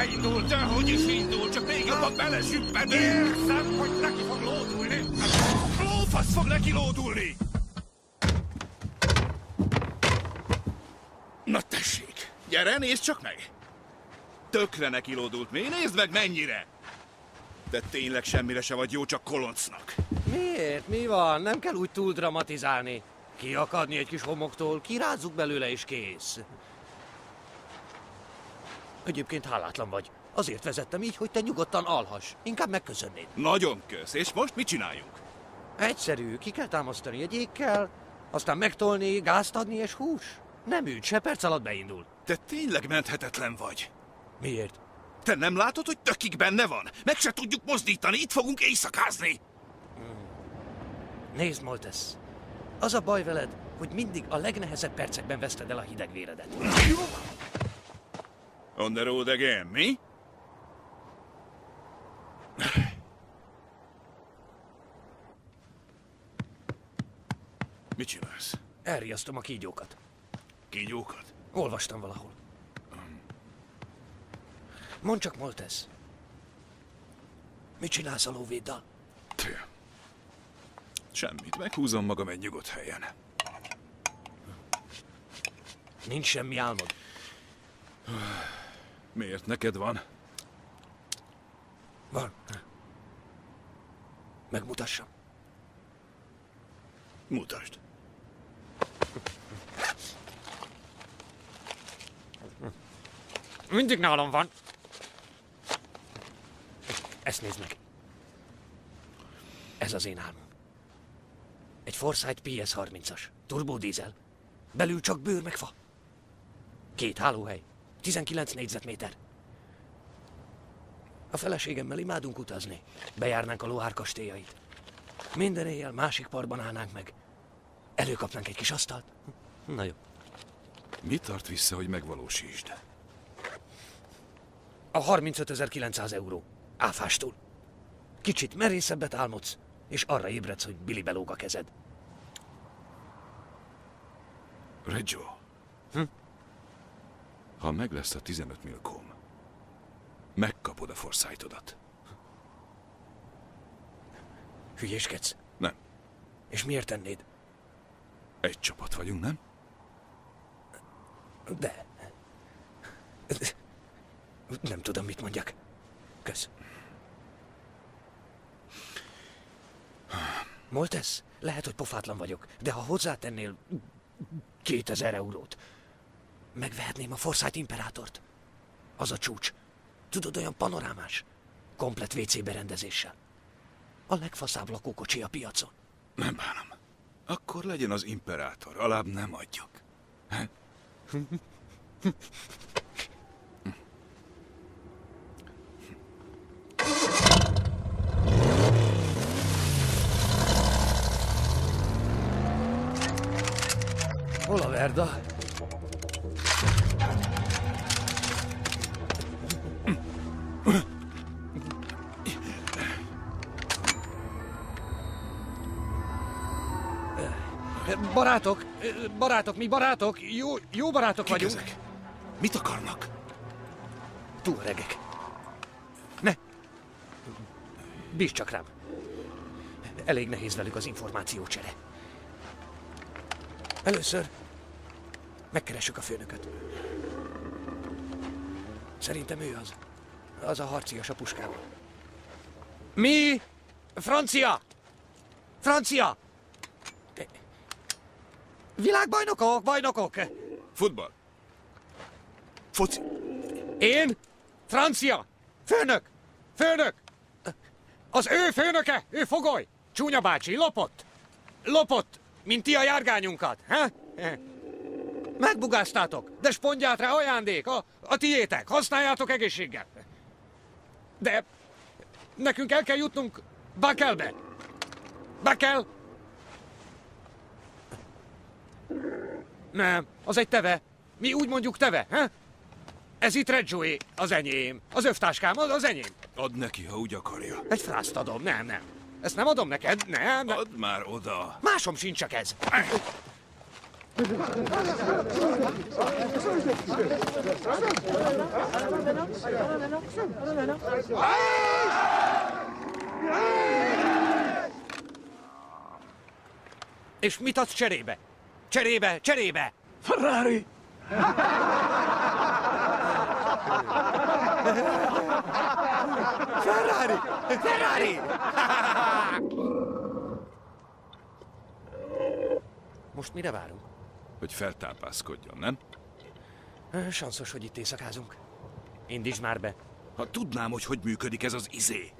Nyugi mindjárt beindul. Dehogy is indul, csak még jobban belesüppedünk. Érzem, hogy neki fog lódulni. Lófasz fog neki lódulni! Na tessék, gyere, nézd csak meg! Tökre neki lódult még, nézd meg mennyire! De tényleg semmire se vagy jó, csak koloncnak. Miért? Mi van? Nem kell úgy túl dramatizálni. Kiakadni egy kis homoktól, kirázzuk belőle és kész. Egyébként hálátlan vagy. Azért vezettem így, hogy te nyugodtan alhass. Inkább megköszönnéd. Nagyon kösz, és most mit csináljunk? Egyszerű, ki kell támasztani egy ékkel, aztán megtolni, gázt adni és hús. Nem ügy, se perc alatt beindul. Te tényleg menthetetlen vagy. Miért? Te nem látod, hogy tökig benne van? Meg se tudjuk mozdítani, itt fogunk éjszakázni. Nézd, Moltesz, az a baj veled, hogy mindig a legnehezebb percekben veszted el a hidegvéredet. On the road again, mi? Mit csinálsz? Elriasztom a kígyókat. Kígyókat? Olvastam valahol. Mondd csak, Moltesz. Mit csinálsz a lóvéddal? Semmit, meghúzom magam egy nyugodt helyen. Nincs semmi álmod. Miért neked van? Van. Megmutassam. Mutasd. Mindig nálam van. Ezt nézd meg. Ez az én álmom. Egy Forsyth PS30-as, turbódízel. Belül csak bőr meg fa. Két hálóhely, 19 négyzetméter. A feleségemmel imádunk utazni. Bejárnánk a Loire kastélyait. Minden éjjel másik parban állnánk meg. Előkapnánk egy kis asztalt. Na jó. Mi tart vissza, hogy megvalósítsd? A 35.900 euró. Áfástól. Kicsit merészebbet álmodsz, és arra ébredsz, hogy Billy belóg a kezed. Reggio. Hm? Ha meg lesz a 15 milkóm, megkapod a forszájtodat. Hülyéskedsz? Nem. És miért tennéd? Egy csapat vagyunk, nem? De... Nem tudom, mit mondjak. Kösz. Moltesz, lehet, hogy pofátlan vagyok, de ha hozzátennél 2000 eurót, megvehetném a Forsyth Imperátort. Az a csúcs. Tudod, olyan panorámás. Komplet WC berendezéssel. A legfaszább lakókocsi a piacon. Nem bánom. Akkor legyen az imperátor, alább nem adjuk. Hol a Verda? Barátok, barátok, mi barátok, jó, jó barátok Kik vagyunk. ezek? Mit akarnak? Túlregek. Ne! Bízd csak rám. Elég nehéz velük az információcsere. Először megkeressük a főnököt. Szerintem ő az. Az a harcias a puskával. Mi? Francia! Francia! Világbajnokok, bajnokok! Futball. Foci. Én? Francia! Főnök! Főnök! Az ő főnöke! Ő fogoly! Csúnya bácsi, lopott! Lopott, mint ti a járgányunkat, ha? Megbugáztátok, de spondját rá ajándék, a, a tiétek, használjátok egészséggel. De nekünk el kell jutnunk Bakelbe. Bakel! Nem, az egy teve. Mi úgy mondjuk teve, ha? Ez itt Reggioé, az enyém. Az övtáskám, az, az enyém. Add neki, ha úgy akarja. Egy frászt adom, nem, nem. Ezt nem adom neked, nem. nem. Add már oda. Másom sincs csak ez. És mit adsz cserébe? Cserébe, cserébe! Ferrari! Ferrari! Ferrari! Most mire várunk? Hogy feltápászkodjon, nem? Sanszos, hogy itt éjszakázunk. Indítsd már be. Ha tudnám, hogy hogy működik ez az izé.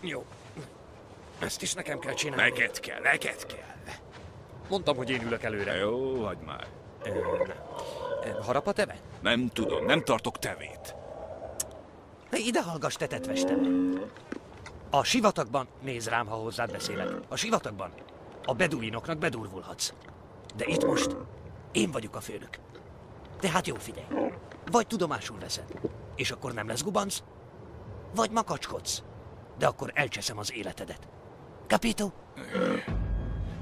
Jó. Ezt is nekem kell csinálni. Neked kell, neked kell. Mondtam, hogy én ülök előre. Jó, hagyd már. Harap a teve? Nem tudom, nem tartok tevét. Ide hallgass, te tetves teve. A sivatagban, nézz rám, ha hozzád beszélek, a sivatagban a beduinoknak bedurvulhatsz. De itt most én vagyok a főnök. Tehát jó figyelj. Vagy tudomásul veszed, és akkor nem lesz gubanc, vagy makacskodsz, de akkor elcseszem az életedet. Capito?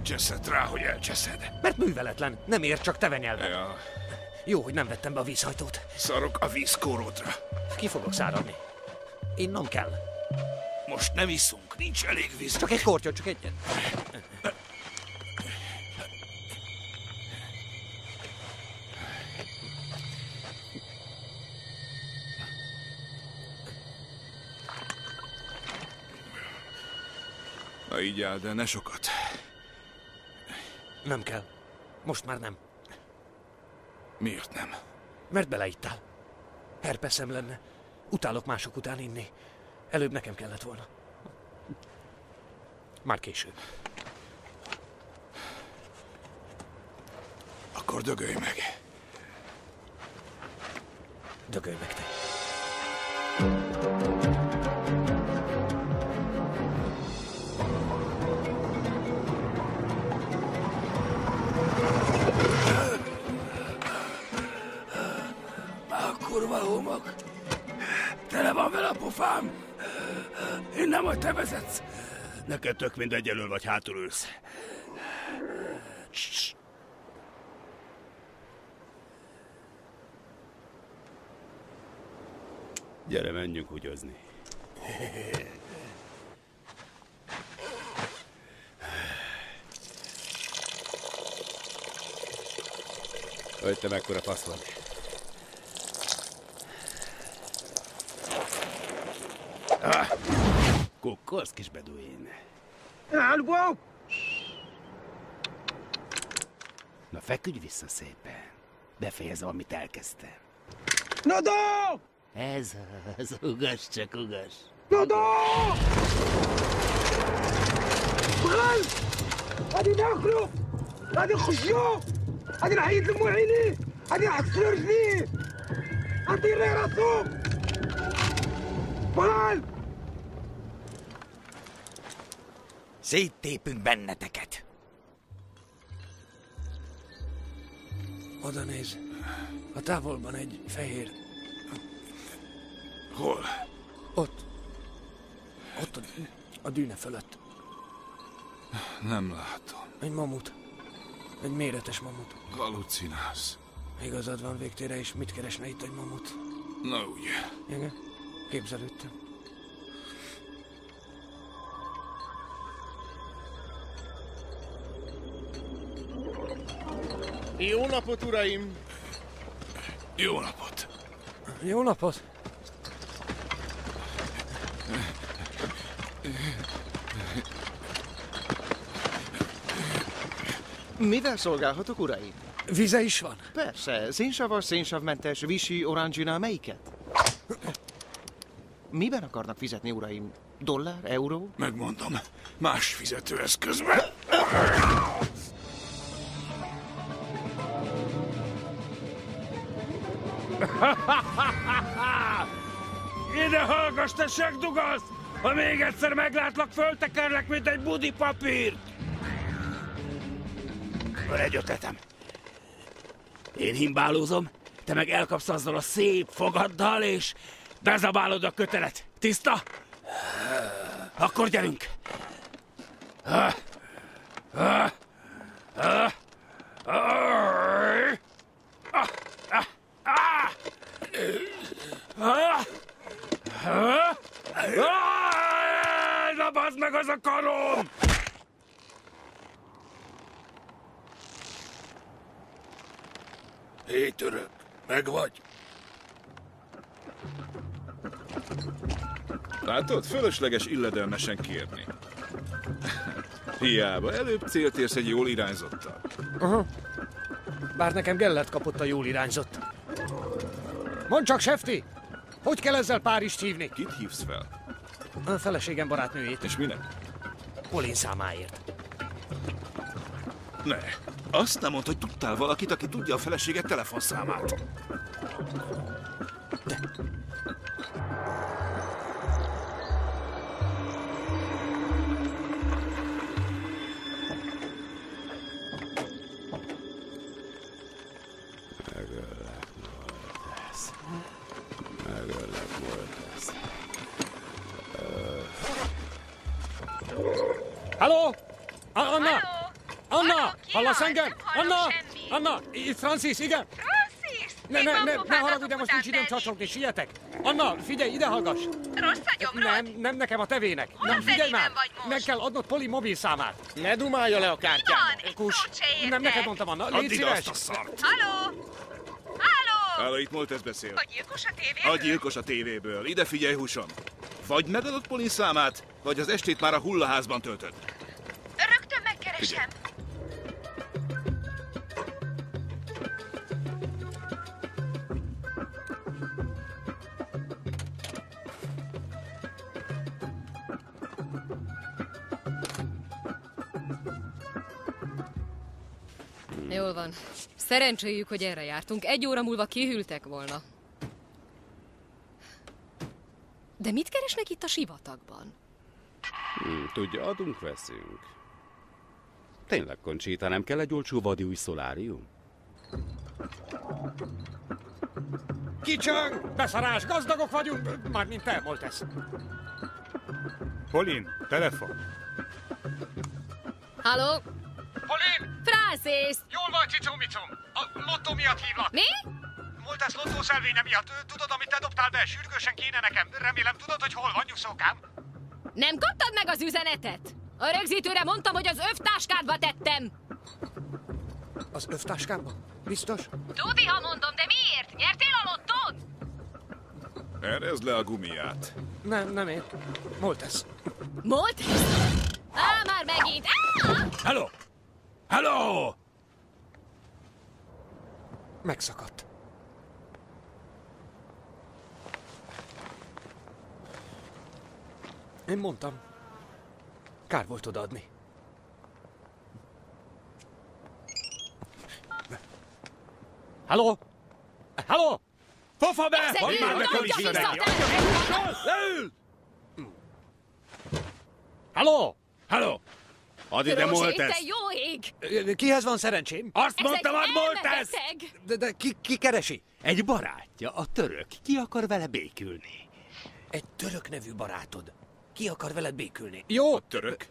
Cseszed rá, hogy elcseszed. Mert műveletlen, nem ér csak teve nyelven. Ja, Jó, hogy nem vettem be a vízhajtót. szarok a vízkórodra. Ki fogok száradni? Innom kell. Most nem iszunk, nincs elég víz. Csak egy kortyot, csak egy... Na így áll, de ne sokat. Nem kell. Most már nem. Miért nem? Mert beleittál. Herpeszem lenne. Utálok mások után inni. Előbb nekem kellett volna. Már késő. Akkor dögölj meg. Dögölj meg te. Tele van vele a pofám. Én nem, hogy te vezetsz. Neked tök mindegy, elől vagy hátul ülsz. Gyere, menjünk húgyozni. Hogy te mekkora fasz vagy. Ah, kukkolsz, kis beduin. Na feküdj vissza szépen. Befejezem, amit elkezdtem. Nodo! Ez az, ugass csak, ugass. نودو بغل غادي ناكلو غادي نخشيو غادي نعيط لمو عينيه غادي نعكسلو رجليه غندير ليه راسو بغل Széttépünk benneteket. Oda néz. A távolban egy fehér. Hol? Ott. Ott a, a dűne fölött. Nem látom. Egy mamut. Egy méretes mamut. Halucinálsz. Igazad van végtére is, mit keresne itt egy mamut? Na ugye. Igen, képzelődtem. Jó napot, uraim! Jó napot! Jó napot! Mivel szolgálhatok, uraim? Vize is van? Persze, szénsavas, szénsavmentes, visi, orangina, melyiket? Miben akarnak fizetni, uraim? Dollár, euró? Megmondom, más fizetőeszközben. Ide hallgass, te segdugasz! Ha még egyszer meglátlak, föltekerlek, mint egy budi papírt! Van egy ötletem. Én himbálózom, te meg elkapsz azzal a szép fogaddal, és bezabálod a kötelet. Tiszta? Akkor gyerünk! Ah, ah, ah, ah, ah, ah, ah. Ah! Ah! Ah! Na bazd meg az a karom! Hé, török, meg vagy? Látod, fölösleges illedelmesen kérni. Hiába, előbb célt érsz egy jól irányzottal. Aha. Bár nekem Gellert kapott a jól irányzott. Mondd csak, Sefti! Hogy kell ezzel Párizst hívni? Kit hívsz fel? A feleségem barátnőjét. És minek? Polin számáért. Ne. Azt nem mondd, hogy tudtál valakit, aki tudja a feleséget telefonszámát. Megöllek, engem? Anna! Anna! Itt Francis, igen? Francis! Ne, ne, ne, ne haragudj, de most nincs időm csacsogni, sietek! Anna, figyelj, ide hallgass! Rossz a gyomrod? Nem, nem nekem a tevének. Hol Nem, figyelj már! vagy most? Meg kell adnod Poli mobilszámát. Ne dumálja le a kártyát! Van, egy Kus, nem neked mondtam, Anna, légy Add ide szíves! azt a szart! Halló? Halló? Háló, itt Moltesz beszél. A gyilkos a tévéből? A gyilkos a tévéből. Ide figyelj, húsom. Vagy megadott Polin számát, vagy az estét már a hullaházban töltöd. Rögtön megkeresem. Jól van. Szerencséjük, hogy erre jártunk. Egy óra múlva kihűltek volna. De mit keresnek itt a sivatagban? Hm, tudja, adunk, veszünk. Tényleg, Conchita, nem kell egy olcsó vadi új szolárium? Kicsöng! Beszarás, gazdagok vagyunk! Mármint te, Moltesz. Polin, telefon. Halló? Polin! Francis! Jól van, Csicó Micom. A lottó miatt hívlak. Mi? Moltesz lottó szelvénye miatt. Tudod, amit te dobtál be? Sürgősen kéne nekem. Remélem tudod, hogy hol van, nyuszókám. Nem kaptad meg az üzenetet? A rögzítőre mondtam, hogy az övtáskádba tettem. Az övtáskámba? Biztos? Tudi, ha mondom, de miért? Nyertél a lottón? Erezd le a gumiát. Nem, nem én. Moltesz. Moltesz? Á, már megint! Á! Hello! Hello! Megszakadt. Én mondtam. Kár volt odaadni. Halló? Halló? Pofa be! Ő, már nekem is Leül! Halló? Halló! Add ide Moltesz! te jó ég! Kihez van szerencsém? Azt Ez mondtam, add Moltesz! De, de ki, ki keresi? Egy barátja, a török. Ki akar vele békülni? Egy török nevű barátod. Ki akar veled békülni? Jó, Török?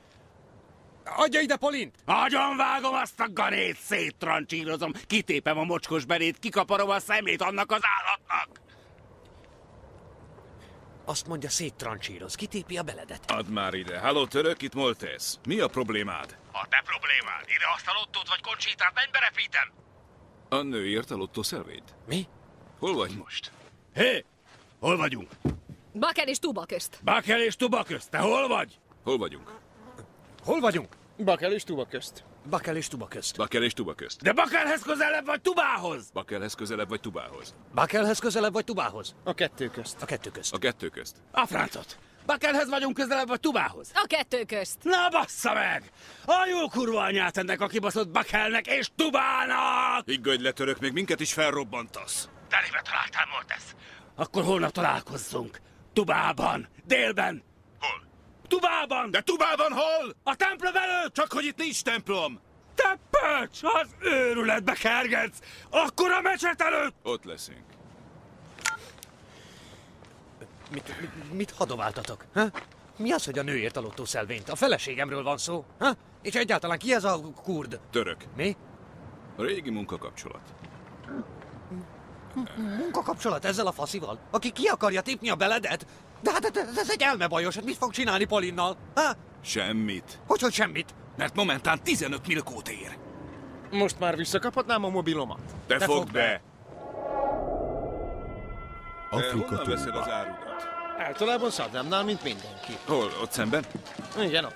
adja ide Polint! Agyon vágom azt a ganét, széttrancsírozom, kitépem a mocskos belét, kikaparom a szemét annak az állatnak. Azt mondja, széttrancsíroz. Kitépi a beledet. Add már ide. Halló, török, itt Moltesz. Mi a problémád? A te problémád, ide azt a lottót vagy koncsítát, menj berepítem. A nő írt a lottó szelvényt. Mi? Hol vagy most? Hé, hol vagyunk? Baker és tuba közt. Bakel és Tuba közt, te hol vagy? Hol vagyunk? Hol vagyunk? Bakel és Tuba közt. Bakel és Tuba közt. Bakel és Tuba közt. De Bakelhez közelebb vagy Tubához? Bakelhez közelebb vagy Tubához? Bakelhez közelebb vagy Tubához? A kettő közt. A kettő közt. A kettő közt. A francot. Bakelhez vagyunk közelebb vagy Tubához? A kettő közt. Na bassza meg! A jó kurva anyát ennek a kibaszott Bakelnek és Tubának! Higgadj le, török, még minket is felrobbantasz. Telébe találtál, Moltesz. Akkor holnap találkozzunk. Tubában, délben. Tubában! De Tubában hol? A templom előtt! Csak hogy itt nincs templom. Te pöcs! Az őrületbe kergetsz! Akkor a mecset előtt! Ott leszünk. Mit, mit, mit hadováltatok? Ha? Mi az, hogy a nőért a lottószelvényt? A feleségemről van szó. Ha? És egyáltalán ki ez a kurd? Török. Mi? A régi munkakapcsolat. Munkakapcsolat ezzel a faszival? Aki ki akarja tipni a beledet? De hát ez, ez egy elmebajos, hát mit fog csinálni Polinnal? Ha? Semmit. Hogy, hogy semmit? Mert momentán 15 milkót ér. Most már visszakaphatnám a mobilomat? Te, Te fogd be! Afrika honnan veszed az árudat? Általában Saddamnál, mint mindenki. Hol? Ott szemben? Igen, ott.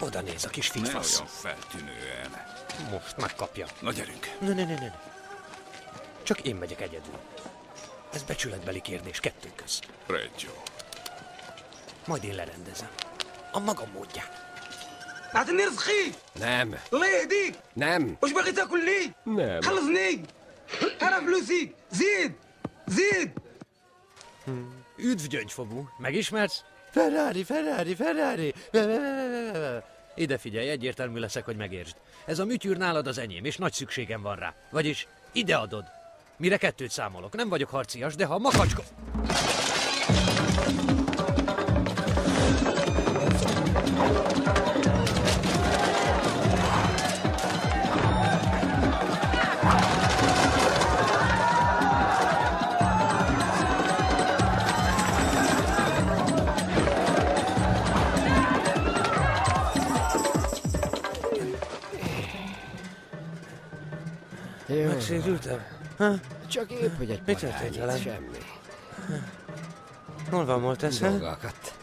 Oda néz a kis Ne fitfasz. olyan feltűnően. Most megkapja. Na gyerünk. Ne, ne, ne, ne. Csak én megyek egyedül. Ez becsületbeli kérdés kettő köz. Reggio. Majd én lerendezem. A magam módján. اعطيني رزقي Nem, الله يهديك nem, واش باغي تاكل لي nem. خلصني انا فلوسي زيد زيد Üdv gyöngyfogú. Megismersz? Ferrari, Ferrari, Ferrari. Ide figyelj, egyértelmű leszek, hogy megértsd. Ez a műtyűr nálad az enyém, és nagy szükségem van rá. Vagyis ide adod. Mire kettőt számolok. Nem vagyok harcias, de ha makacska... Jó. Megsérültem? Ha? Csak épp, hogy egy Mi történt velem? Semmi. Hol van volt ez? ha? Dolgokat.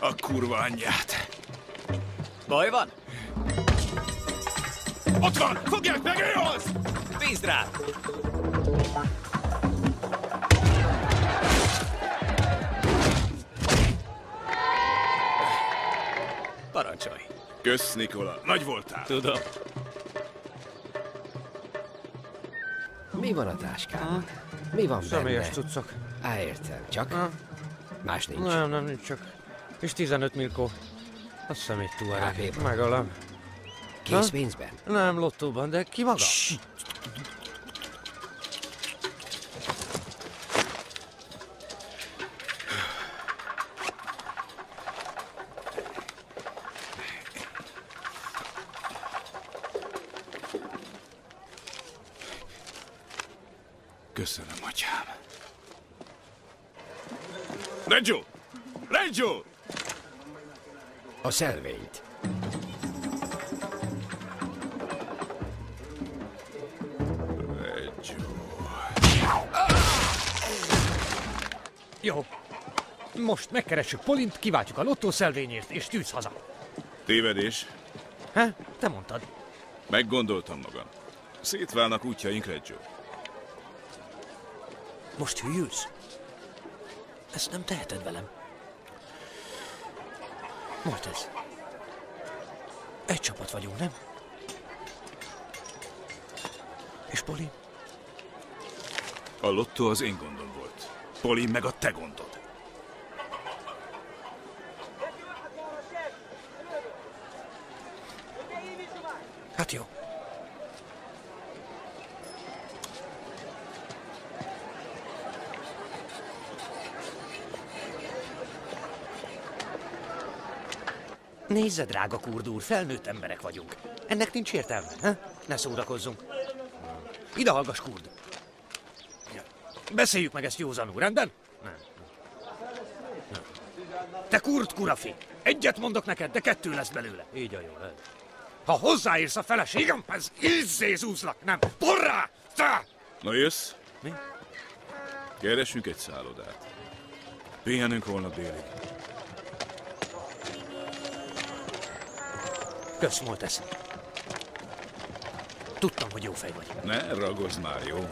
A kurva anyját. Baj van? Ott van! Fogják meg, ő az! Bízd rá! Kösz, Nikola. Nagy voltál. Tudom. Mi van a táskában? Mi van Személyes benne? cuccok. Á, értem. Csak? Ha? Más nincs. Nem, nem, nincs csak. És 15 millió. Azt hiszem egy tuareg. Rápéban. Megalap. Készpénzben? Nem, lottóban, de ki maga? Köszönöm, atyám. Reggio! Reggio! A szelvényt. Reggio. Jó. Most megkeressük Polint, kiváltjuk a lottószelvényért, és tűz haza. Tévedés. He? Te mondtad. Meggondoltam magam. Szétválnak útjaink, Reggio. Most hülyülsz? Ezt nem teheted velem. Ez. Egy csapat vagyunk, nem? És Poli? A lottó az én gondom volt. Poli meg a te gondod. Hát jó. Nézze, drága kurdúr, felnőtt emberek vagyunk. Ennek nincs értelme, he? Ne szórakozzunk. Ide hallgass, kurd. Beszéljük meg ezt józanul, rendben? Nem. Nem. Te kurd kurafi! Egyet mondok neked, de kettő lesz belőle. Így a jó, ez. Ha hozzáérsz a feleségemhez, izzé zúzlak, nem? Porrá! Te! Na jössz? Mi? Keresünk egy szállodát. Pihenünk holnap délig. Kösz, Moltesz. Tudtam, hogy jó fej vagy. Ne ragozz már, jó?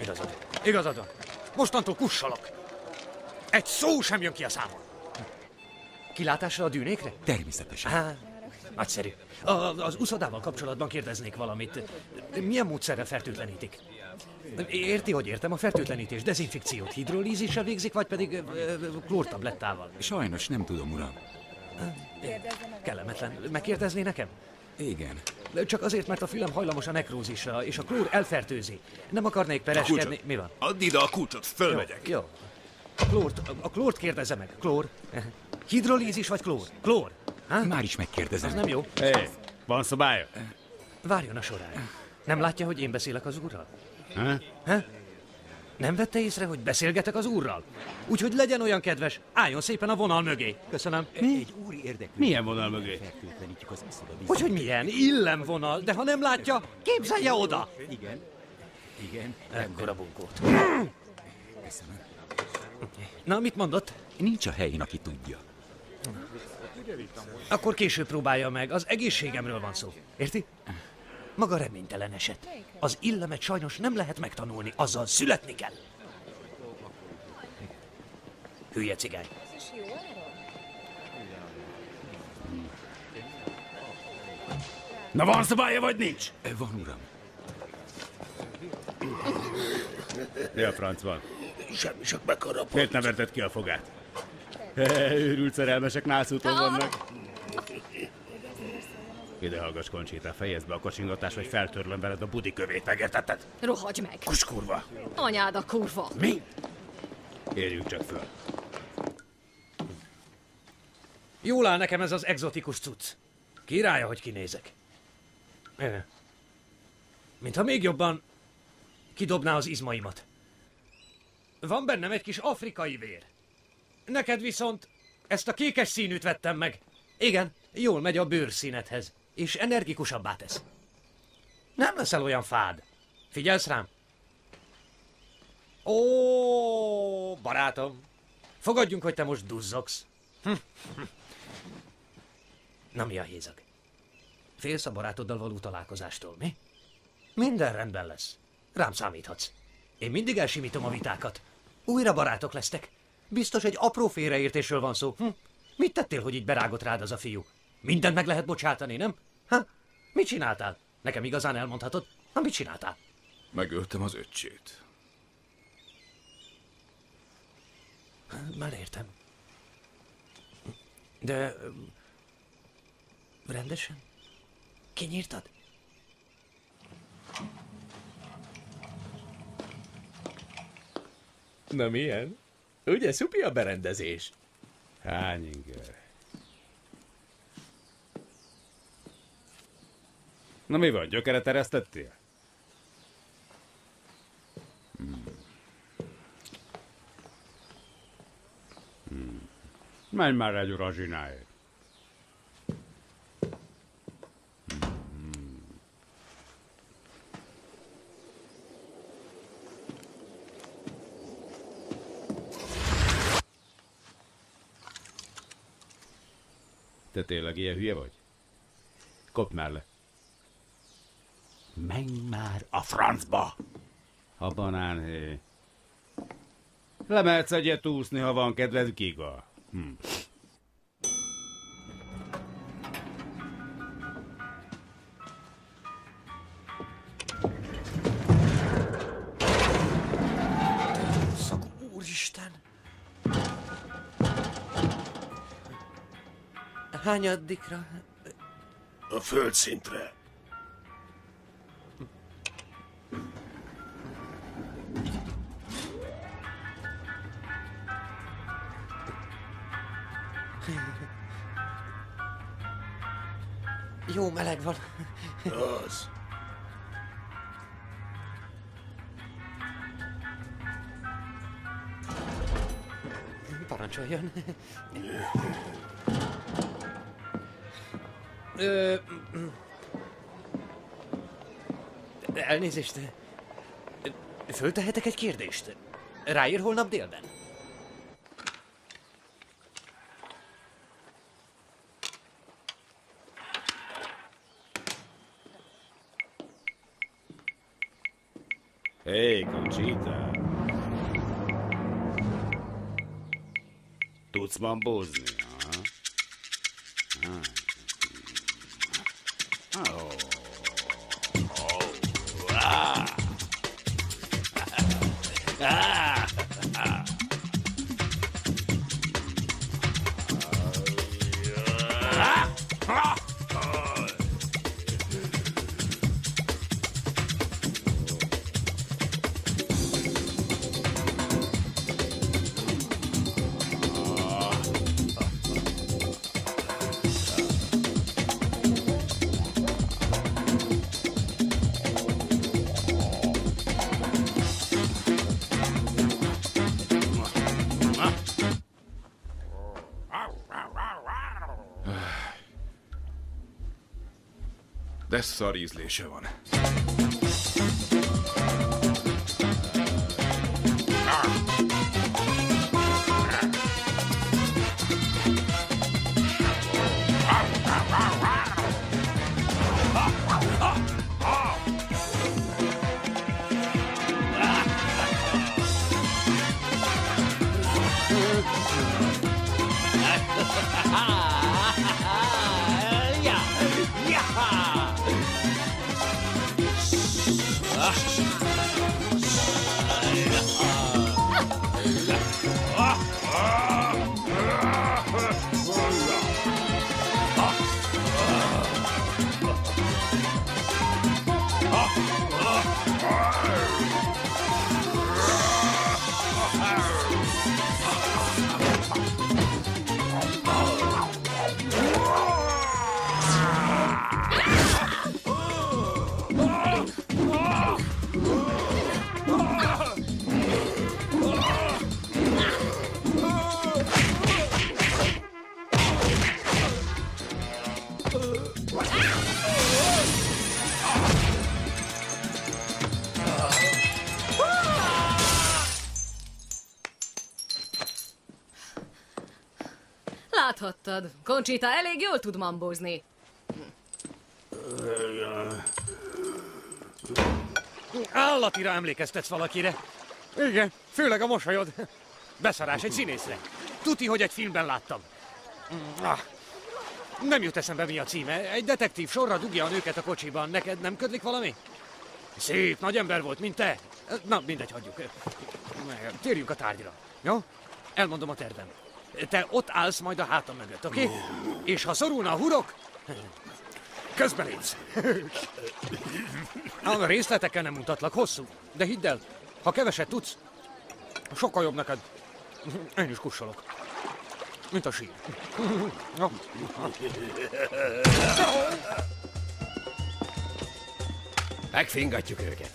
Igazad. Igazad van. Mostantól kussalok. Egy szó sem jön ki a számon. Kilátásra a dűnékre? Természetesen. Á, nagyszerű. A, az uszodával kapcsolatban kérdeznék valamit. Milyen módszerrel fertőtlenítik? Érti, hogy értem, a fertőtlenítés, dezinfekciót hidrolízissel végzik, vagy pedig ö, ö, klórtablettával? Sajnos nem tudom, uram. Kellemetlen. Megkérdezné nekem? Igen. Csak azért, mert a fülem hajlamos a nekrózisra, és a klór elfertőzi. Nem akarnék pereskedni. Mi van? Add ide a kulcsot, fölmegyek. Jó, jó. A klórt, a klórt kérdezze meg. Klór? Hidrolízis vagy klór? Klór. Ha? Már is megkérdezem. Az nem jó. Hé, hey, van szobája? Várjon a sorára. Nem látja, hogy én beszélek az úrral? Ha? Ha? Nem vette észre, hogy beszélgetek az úrral? Úgyhogy legyen olyan kedves, álljon szépen a vonal mögé. Köszönöm. Mi? Egy úri érdeklő. Milyen vonal mögé? Hogy, hogy milyen? Illemvonal, de ha nem látja, képzelje oda! Igen. Igen. Ekkora bunkót. Köszönöm. Na, mit mondott? Nincs a helyén, aki tudja. Akkor később próbálja meg, az egészségemről van szó. Érti? Maga reménytelen eset. Az illemet sajnos nem lehet megtanulni, azzal születni kell. Hülye cigány. Na van szobája, vagy nincs? Van, uram. Mi a franc van? Semmi, csak bekarapott. Miért nem verted ki a fogát? Őrült szerelmesek nászúton vannak. Ide hallgass, Koncsita, fejezd be a kocsingatás, vagy feltörlöm veled a budi kövét, megértetted? Rohagy meg! Kus kurva! Anyád a kurva! Mi? Érjünk csak föl. Jól áll nekem ez az egzotikus cucc. Királya, hogy kinézek. Mintha még jobban kidobná az izmaimat. Van bennem egy kis afrikai vér. Neked viszont ezt a kékes színűt vettem meg. Igen, jól megy a bőrszínedhez, és energikusabbá tesz. Nem leszel olyan fád. Figyelsz rám? Ó, barátom, fogadjunk, hogy te most duzzogsz. Hm. hm. Na mi a hézag? Félsz a barátoddal való találkozástól, mi? Minden rendben lesz. Rám számíthatsz. Én mindig elsimítom a vitákat. Újra barátok lesztek. Biztos egy apró félreértésről van szó. Hm? Mit tettél, hogy így berágott rád az a fiú? Mindent meg lehet bocsátani, nem? Ha? Mit csináltál? Nekem igazán elmondhatod? Ha mit csináltál? Megöltem az öccsét. Már értem. De... Rendesen? Kinyírtad? Na milyen? Ugye szupi a berendezés? Hány inger? Na mi van, gyökeret eresztettél? Hmm. Hmm. Menj már egy ura zsináért. Hmm. Te tényleg ilyen hülye vagy? Kopd már le. Menj már a francba! A banánhé. Lemehetsz egyet úszni, ha van kedved, Giga. Hm. Hányaddikra? A földszintre. Van. Az. Parancsoljon. Ö, elnézést. Föltehetek egy kérdést? Ráér holnap délben? Hé, hey, Conchita! De szar ízlése van. Láthattad, Conchita elég jól tud mambózni. Állatira emlékeztetsz valakire. Igen, főleg a mosolyod. Beszarás egy színészre. Tuti, hogy egy filmben láttam. Nem jut eszembe mi a címe. Egy detektív sorra dugja a nőket a kocsiban. Neked nem ködlik valami? Szép, nagy ember volt, mint te. Na, mindegy, hagyjuk. Térjünk a tárgyra. Jó? Elmondom a tervem. Te ott állsz majd a hátam mögött, oké? Okay? És ha szorulna a hurok, közbelépsz. [LAUGHS] A részletekkel nem mutatlak, hosszú. De hidd el, ha keveset tudsz, sokkal jobb neked. Én is kussolok. Mint a sír. [LAUGHS] No. Megfingatjuk őket.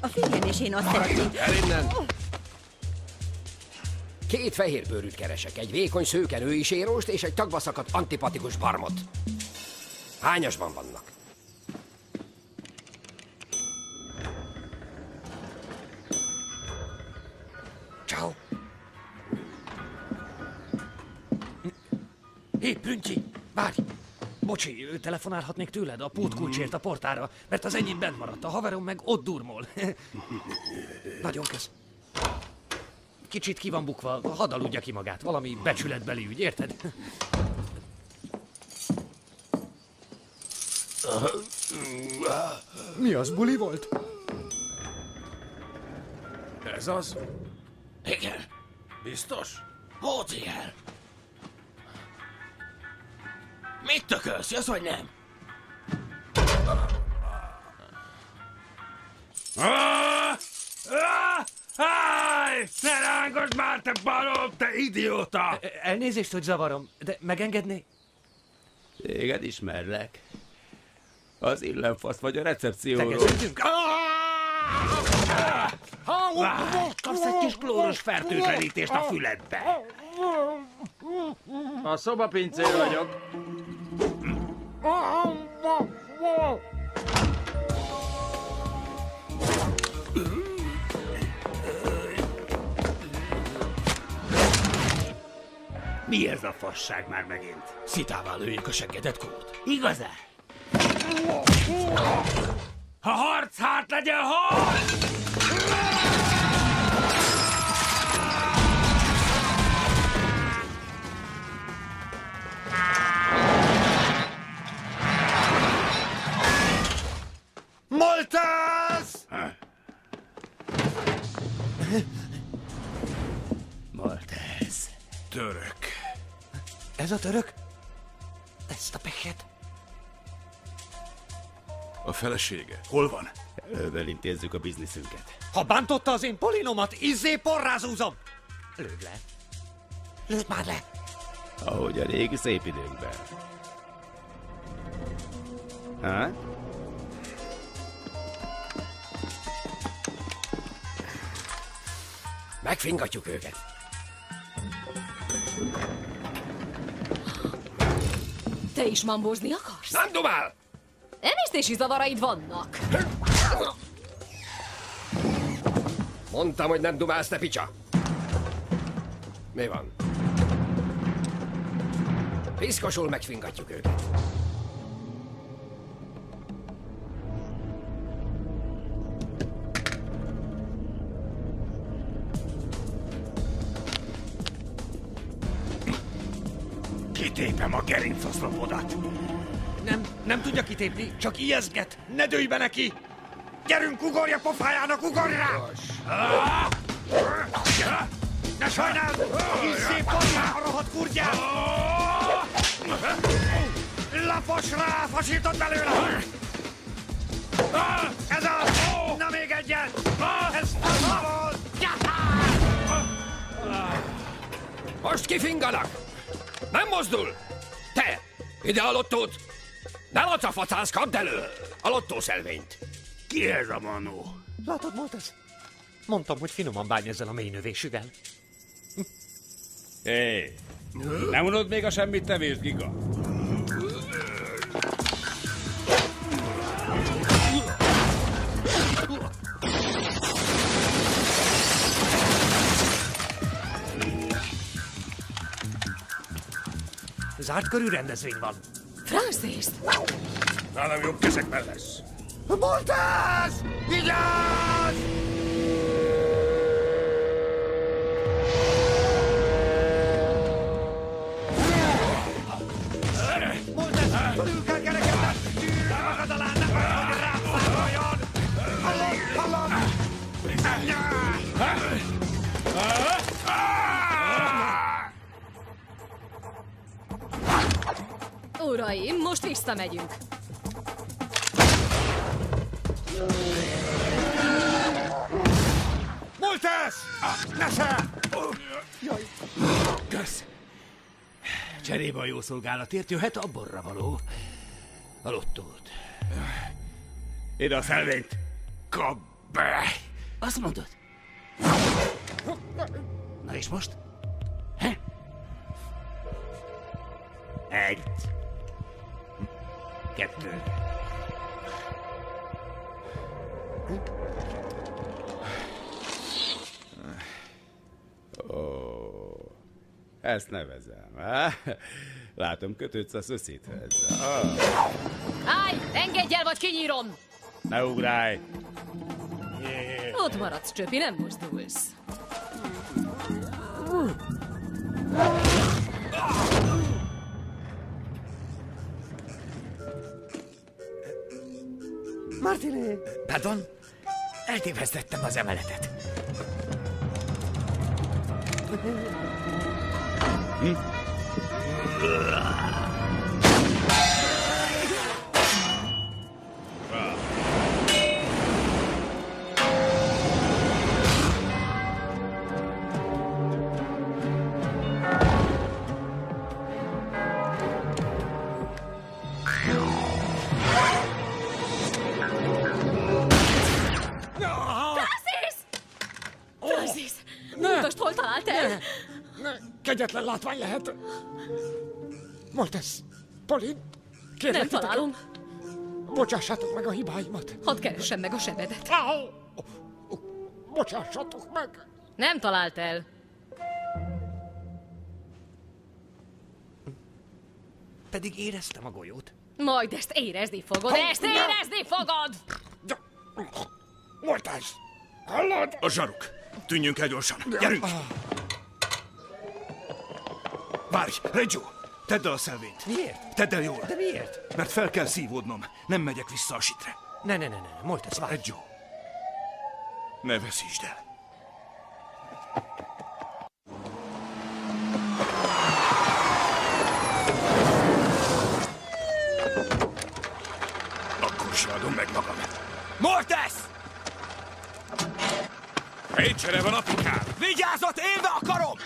A férjem és én azt szeretnénk... El innen! Két fehérbőrűt keresek, egy vékony szőke női séróst és egy tagba szakadt antipatikus barmot. Hányasban vannak? Ciao. Hé, Prüncsi, várj! Bocsi, telefonálhatnék tőled a pótkulcsért a portára, mert az enyém bent maradt, a haverom meg ott durmol. [LAUGHS] Nagyon kösz. Kicsit ki van bukva, hadd aludja ki magát, valami becsületbeli ügy, érted? Mi az, buli volt? Ez az? Igen. Biztos? Hóciel. Mit tökölsz, jössz vagy nem? Ah! Ah! Állj! Ne rángasd már, te balom, te idióta! Elnézést, hogy zavarom, de megengedné? Téged ismerlek. Az illemfasz vagy a recepcióról. Várj, kapsz egy kis klóros fertőtlenítést a füledbe. A szobapincér vagyok. Mi ez a fasság már megint? Szitává lőjük a seggedet, Kurt. Igazán? Ha harc, hát legyen harc! Moltász! Maltez. Török. Ez a török? Ezt a pechet? A felesége. Hol van? Elővel intézzük a bizniszünket. Ha bántotta az én polinomat, izzé porrázúzom! Lőd le. Lőd már le! Ahogy a régi szép időkben. Ha? Megfingatjuk őket. Te is mambózni akarsz? Nem dumál! Emésztési zavaraid vannak. Mondtam, hogy nem dumálsz, te picsa. Mi van? Piszkosul megfingatjuk őket. Kitépem a gerincoszlopodat. Nem, nem tudja kitépni, csak ijeszget. Ne dőj be neki! Gyerünk, ugorja pofájának, ugorj rá! Ne sajnáld! Izzé porrá, a rohadt kurgyát! Lapos rá, fasított belőle! Ez az! Na még egyet! Ez volt! Most kifinganak! Nem mozdul! Te! Ide a lottót! Ne lacafacász, kapd elő! A lottószelvényt! Ki ez a manó? Látod, volt ez? Mondtam, hogy finoman bánj ezzel a mély növésűvel. Hé, nem unod még a semmit tevést, Giga? Zárt körű rendezvény van. Francis! Nálam jobb kezekben lesz. Moltász! Vigyázz! Uraim, most visszamegyünk. Moltes! Nesze! Jaj. Kösz. Cserébe a jó szolgálatért jöhet a borra való. A lottót. Ide a szelvényt! Kap be! Azt mondod? Na és most? He? Egy. Kettő. Ó, ezt nevezem. Á? Látom, kötődsz a szöszédhez. Ah, Állj, engedj el, vagy kinyírom! ne ugrálj! Ott maradsz, Csöpi, nem mozdulsz. Martiné! Pardon? Eltévesztettem az emeletet. [LAUGHS] Hm? Látvány lehet. Moltes, Polin, kérlek Nem titeket, találom. Bocsássátok meg a hibáimat. Hadd keressem meg a sebedet. Au! Bocsássatok meg! Nem talált el. Pedig éreztem a golyót. Majd ezt érezni fogod, ezt érezni fogod! Moltes! Hallod? A zsaruk! Tűnjünk el gyorsan! Gyerünk! Várj, Reggio! Tedd el a szelvényt! Miért? Tedd el jól! De miért? Mert fel kell szívódnom. Nem megyek vissza a sitre. Ne, ne, ne, ne, Moltes, várj. Reggio! Ne veszítsd el! Akkor se adom meg magam. Mortes! Egy csere van, apukám! Vigyázzat, élve akarom!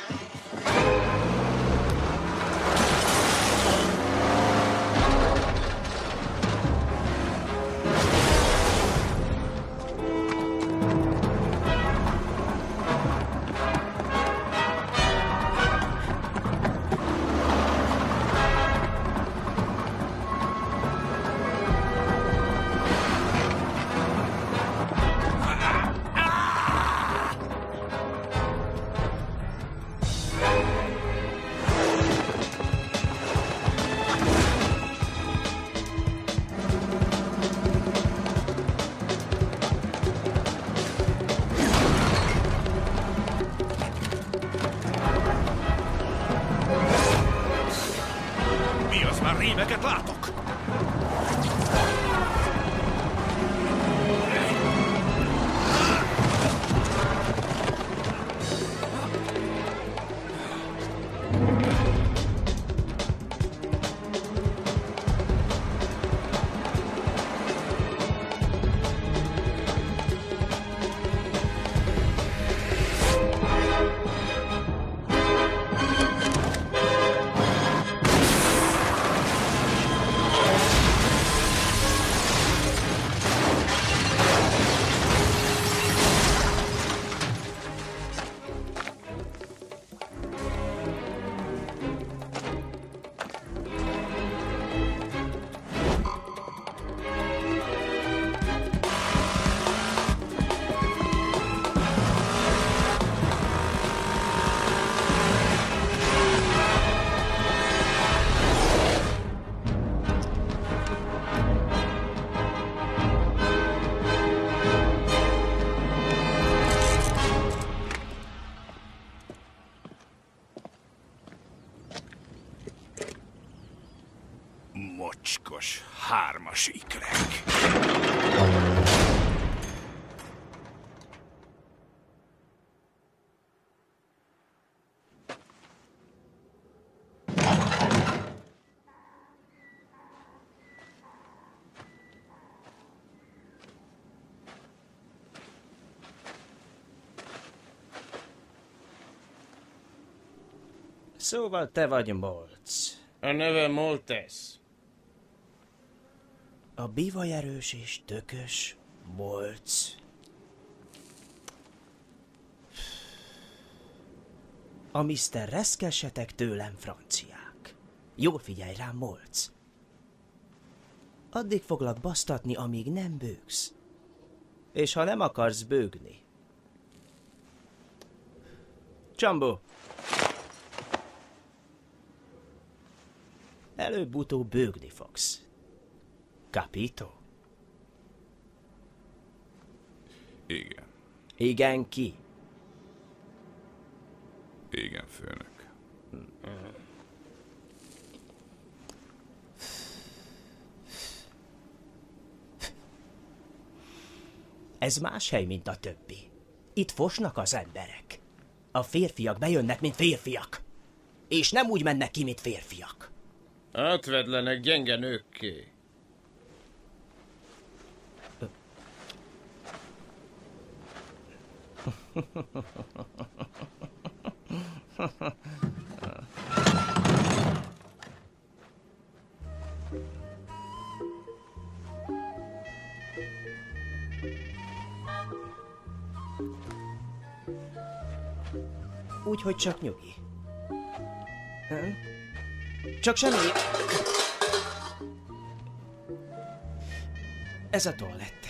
Szóval te vagy Molc. A neve Moltes. A bivajerős és tökös Molc. A Mr. Reszkesetek tőlem franciák. Jól figyelj rám, Molc. Addig foglak basztatni, amíg nem bőgsz. És ha nem akarsz bőgni... Csambó! Előbb-utóbb bőgni fogsz. Capito? Igen. Igen, ki? Igen, főnök. Ez más hely, mint a többi. Itt fosnak az emberek. A férfiak bejönnek, mint férfiak. És nem úgy mennek ki, mint férfiak. Átvedlenek gyenge nőkké. Úgyhogy csak nyugi. Hm? Csak semmi... Ez a toalett.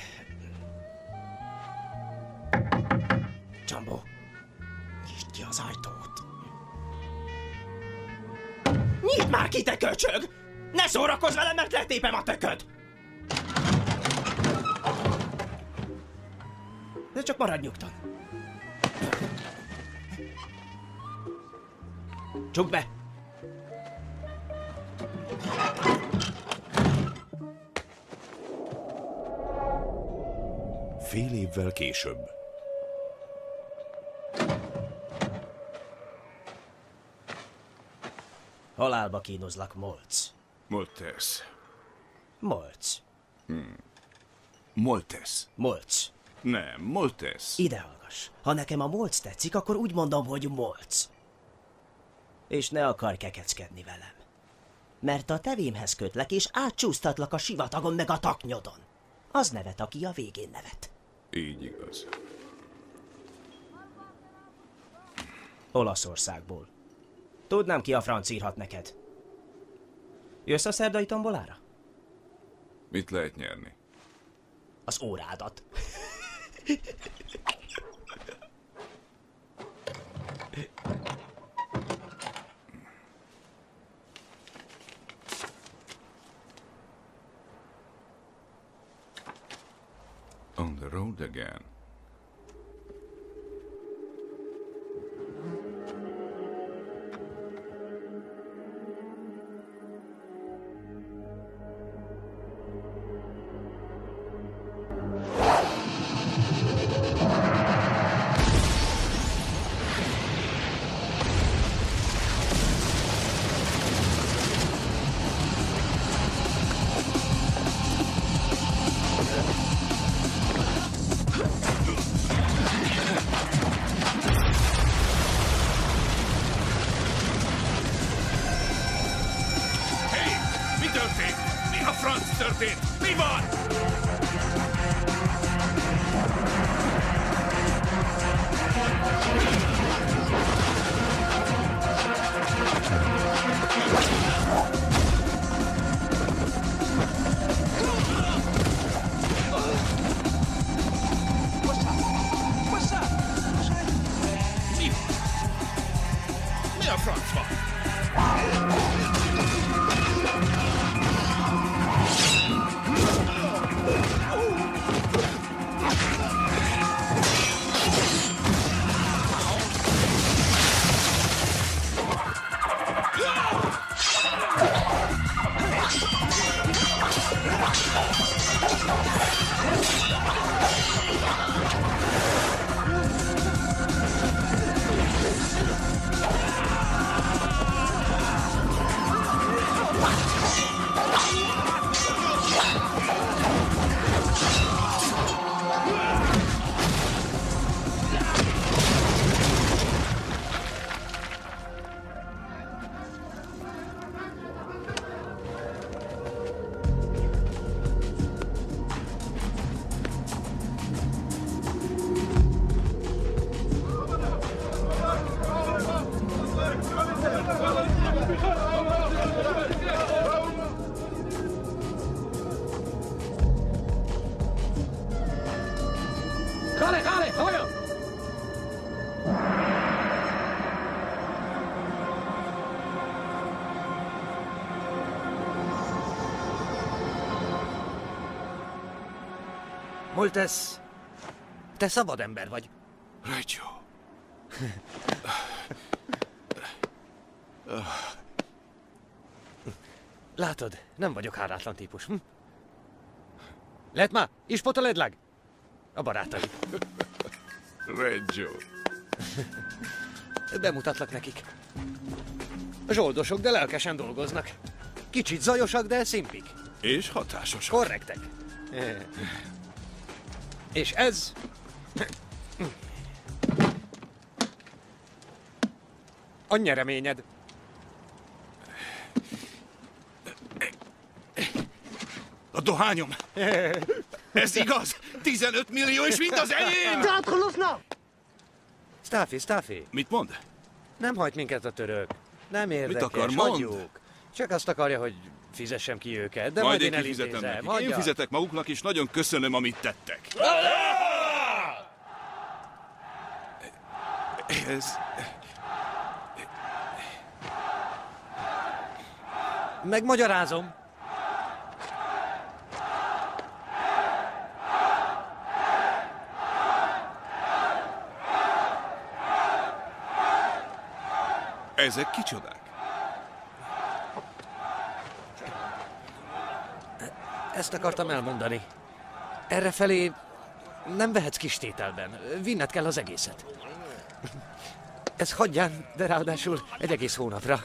Csambó, nyisd ki az ajtót. Nyisd már ki, te köcsög! Ne szórakozz velem, mert letépem a tököd! De csak maradj nyugton. Csukd be! Évvel később. Halálba kínozlak, Molc. Moltes. Molc. Hmm. Moltes. Molc. Nem, Moltes. Ide hallgass. Ha nekem a Molc tetszik, akkor úgy mondom, hogy Molc. És ne akar kekeckedni velem. Mert a tevémhez kötlek, és átcsúsztatlak a sivatagon meg a taknyodon. Az nevet, aki a végén nevet. Így igaz. Olaszországból. Tudnám, ki a franc írhat neked. Jössz a szerdai tombolára? Mit lehet nyerni? Az órádat. [LAUGHS] road again. Moltesz, te szabad ember vagy. Rajcsó. Látod, nem vagyok hálátlan típus. Hm? Lehet már, ispot a ledlág? A barátai. Reggio. Bemutatlak nekik. Zsoldosok, de lelkesen dolgoznak. Kicsit zajosak, de szimpik. És hatásosak. Korrektek. És ez... A nyereményed. A dohányom. Ez igaz? 15 millió és mind az enyém! Staffy, Staffy. Mit mond? Nem hajt minket a török. Nem érdekes, akar, mondd? hagyjuk. Csak azt akarja, hogy fizessem ki őket, de Majd majd, én én kifizetem elintézem. nekik. Én fizetek maguknak, és nagyon köszönöm, amit tettek. Ez... Megmagyarázom. Ezek kicsodák? Ezt akartam elmondani. Erre felé nem vehetsz kis tételben. Vinned kell az egészet. Ez hagyján, de ráadásul egy egész hónapra.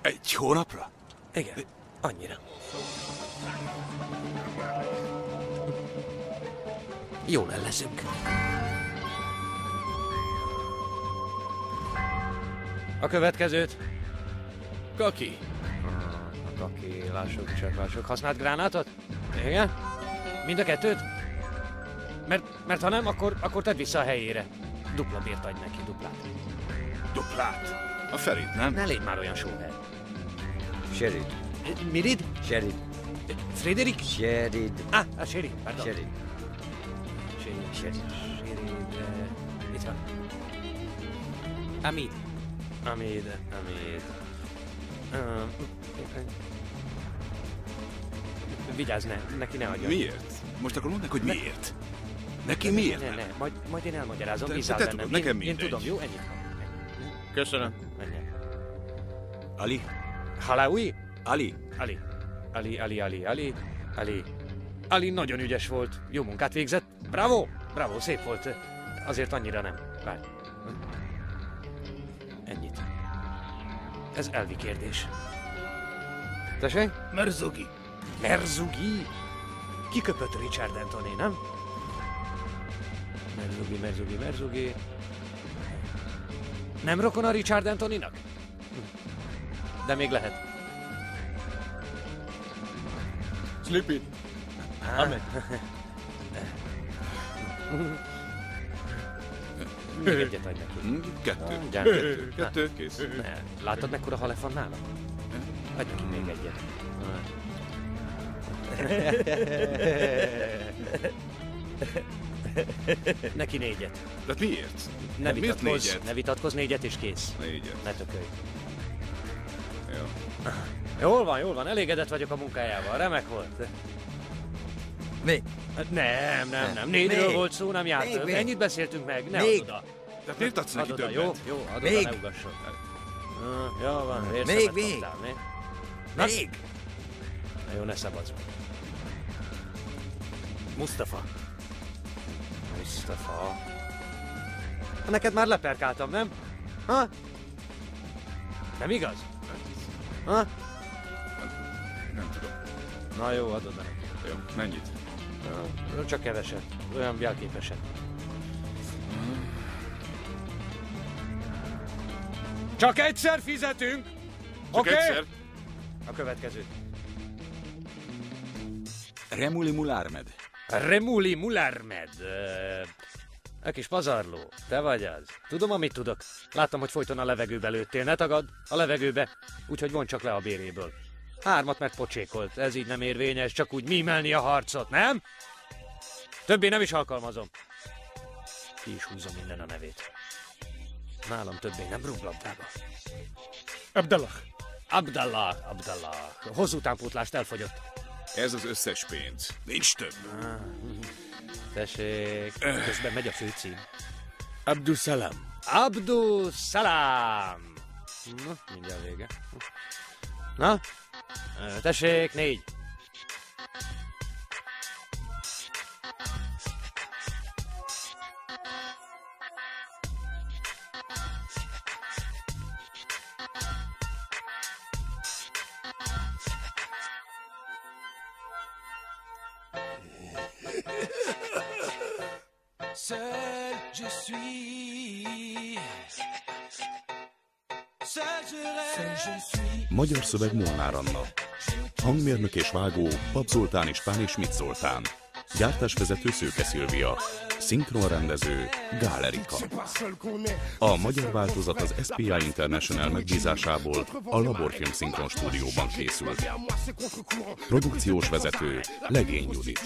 Egy hónapra? Igen, annyira. Jól el leszünk. A következőt. Kaki. A kaki, lássuk, csak lássuk. Használt gránátot? Igen? Mind a kettőt? Mert, mert ha nem, akkor, akkor tedd vissza a helyére. Dupla bért adj neki, duplát. Duplát? A felét, nem? Ne légy már olyan sóher. Sherid. Mirid? Sherid. Frederik? Sherid. Ah, a Sherid, pardon. Sherid. Sherid, Itt van. Amid. Amid, Amid. Uh, vigyázz, ne, neki ne adja. Miért? Most akkor mondd meg, hogy miért. Neki Ne, miért Ne, nem? ne, majd, majd én elmagyarázom, Te- bízzál te bennem. tudod, nekem én, én tudom, jó? Ennyit. Köszönöm. Menjen. Ali. Halaui? Ali. Ali. Ali, Ali, Ali, Ali, Ali. Ali nagyon ügyes volt, jó munkát végzett. Bravo! Bravo, szép volt. Azért annyira nem. Várj. Ennyit. Ez elvi kérdés. Tessék? Merzugi. Merzugi? Kiköpött Richard Anthony, nem? Merzugi, Merzugi, Merzugi. Nem rokon a Richard Anthonynak? Hm. De még lehet. Sleepy. Amen. Még egyet adj neki. Hm, Kettő. Kettő. Kettő, kész. Ne. Látod, mekkora halef van nálam? Adj neki még egyet. [LAUGHS] Neki négyet. De miért? Ne Miért vitatkozz, négyet? ne vitatkozz, négyet és kész. Négyet. Ne tökölj. Jó. Jól van, jól van, elégedett vagyok a munkájával, remek volt. Még. Nem, nem, nem, négyről Még. volt szó, nem járt. Még, még. Ennyit beszéltünk meg, ne Még. add oda. De miért adsz neki Add oda, többet? jó? Jó, add Még. oda, ne ugasson. Uh, jó van, Még, még. kaptál, mi? Na? Még. Na jó, ne szabadsz meg. Mustafa. Mustafa. Neked már leperkáltam, nem? Ha? Nem igaz? Ha? Nem tudom. Na jó, adod meg. Jó, mennyit? Ja, Csak keveset. Olyan jelképeset. Csak egyszer fizetünk! Csak Oké? egyszer? A következő. Remuli Mulármed. Remuli Mularmed. A kis pazarló, te vagy az. Tudom, amit tudok. Láttam, hogy folyton a levegőbe lőttél. Ne tagad, a levegőbe. Úgyhogy von csak le a béréből. Hármat megpocsékolt. Ez így nem érvényes, csak úgy mímelni a harcot, nem? Többé nem is alkalmazom. Ki is húzom minden a nevét. Nálam többé nem rúg labdába. Abdallah. Abdallah, Abdallah. Hosszú utánpótlást elfogyott. Ez az összes pénz. Nincs több. Tessék, közben megy a főcím. Abdus Salam. Abdus Salam. Na, mindjárt vége. Na, tessék, négy. Magyar szöveg Molnár Anna. Hangmérnök és vágó Pap Zoltán és Pál és Mit Zoltán. Gyártásvezető Szőke Szilvia. Szinkronrendező Gál Erika. A magyar változat az SPI International megbízásából a Laborfilm Szinkron stúdióban készült. Produkciós vezető Legény Judit.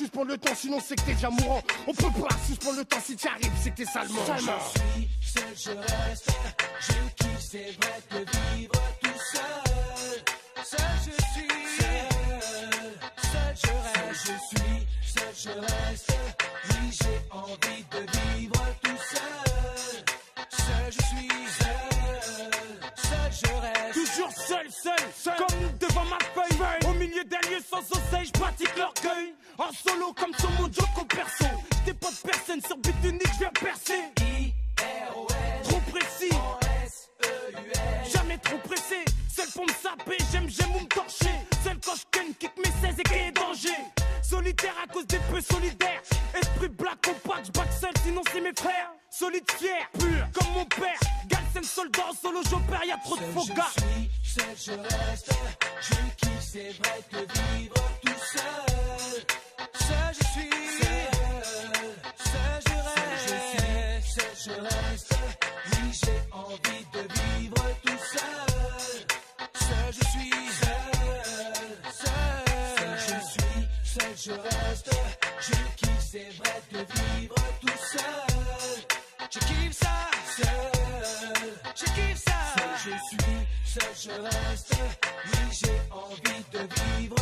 Suspendre le temps, sinon c'est que t'es déjà mourant. On peut pas suspendre le temps si tu arrives, c'est que t'es salement. Je suis, seul je reste. Je kiffe, c'est vrai, de vivre tout seul. Seul je suis. Seul, seul je reste. Seul je suis, seul je reste. Oui, j'ai envie de vivre seul, seul, seul, comme devant ma feuille. Au milieu d'un lieu sans oseille, je pratique l'orgueil. En solo comme sur mon Joko perso. J'étais pas de personne sur but unique, je viens percer. Trop précis. Jamais trop pressé. Seul pour me saper, j'aime, j'aime ou me torcher. Seul quand je ken, kick mes 16 et qu'il danger. Solitaire à cause des peu solidaires. Esprit black compact, je seul, sinon c'est mes frères. Solide fier, pur, comme mon père. Galsen soldat, en solo j'opère, y'a trop de Seul faux je gars. suis, seul je reste. Je kiffe, c'est vrai que vivre tout seul. Seul je suis. Seul, seul je reste. Seul je reste. Oui, j'ai envie de vivre tout seul. Seul je suis. Seul, seul. Seul je suis. Seul je reste. Je kiffe, c'est vrai de vivre tout seul. Je kiffe ça. Je kiffe ça. Je suis. Seul je reste. Oui, j'ai envie de vivre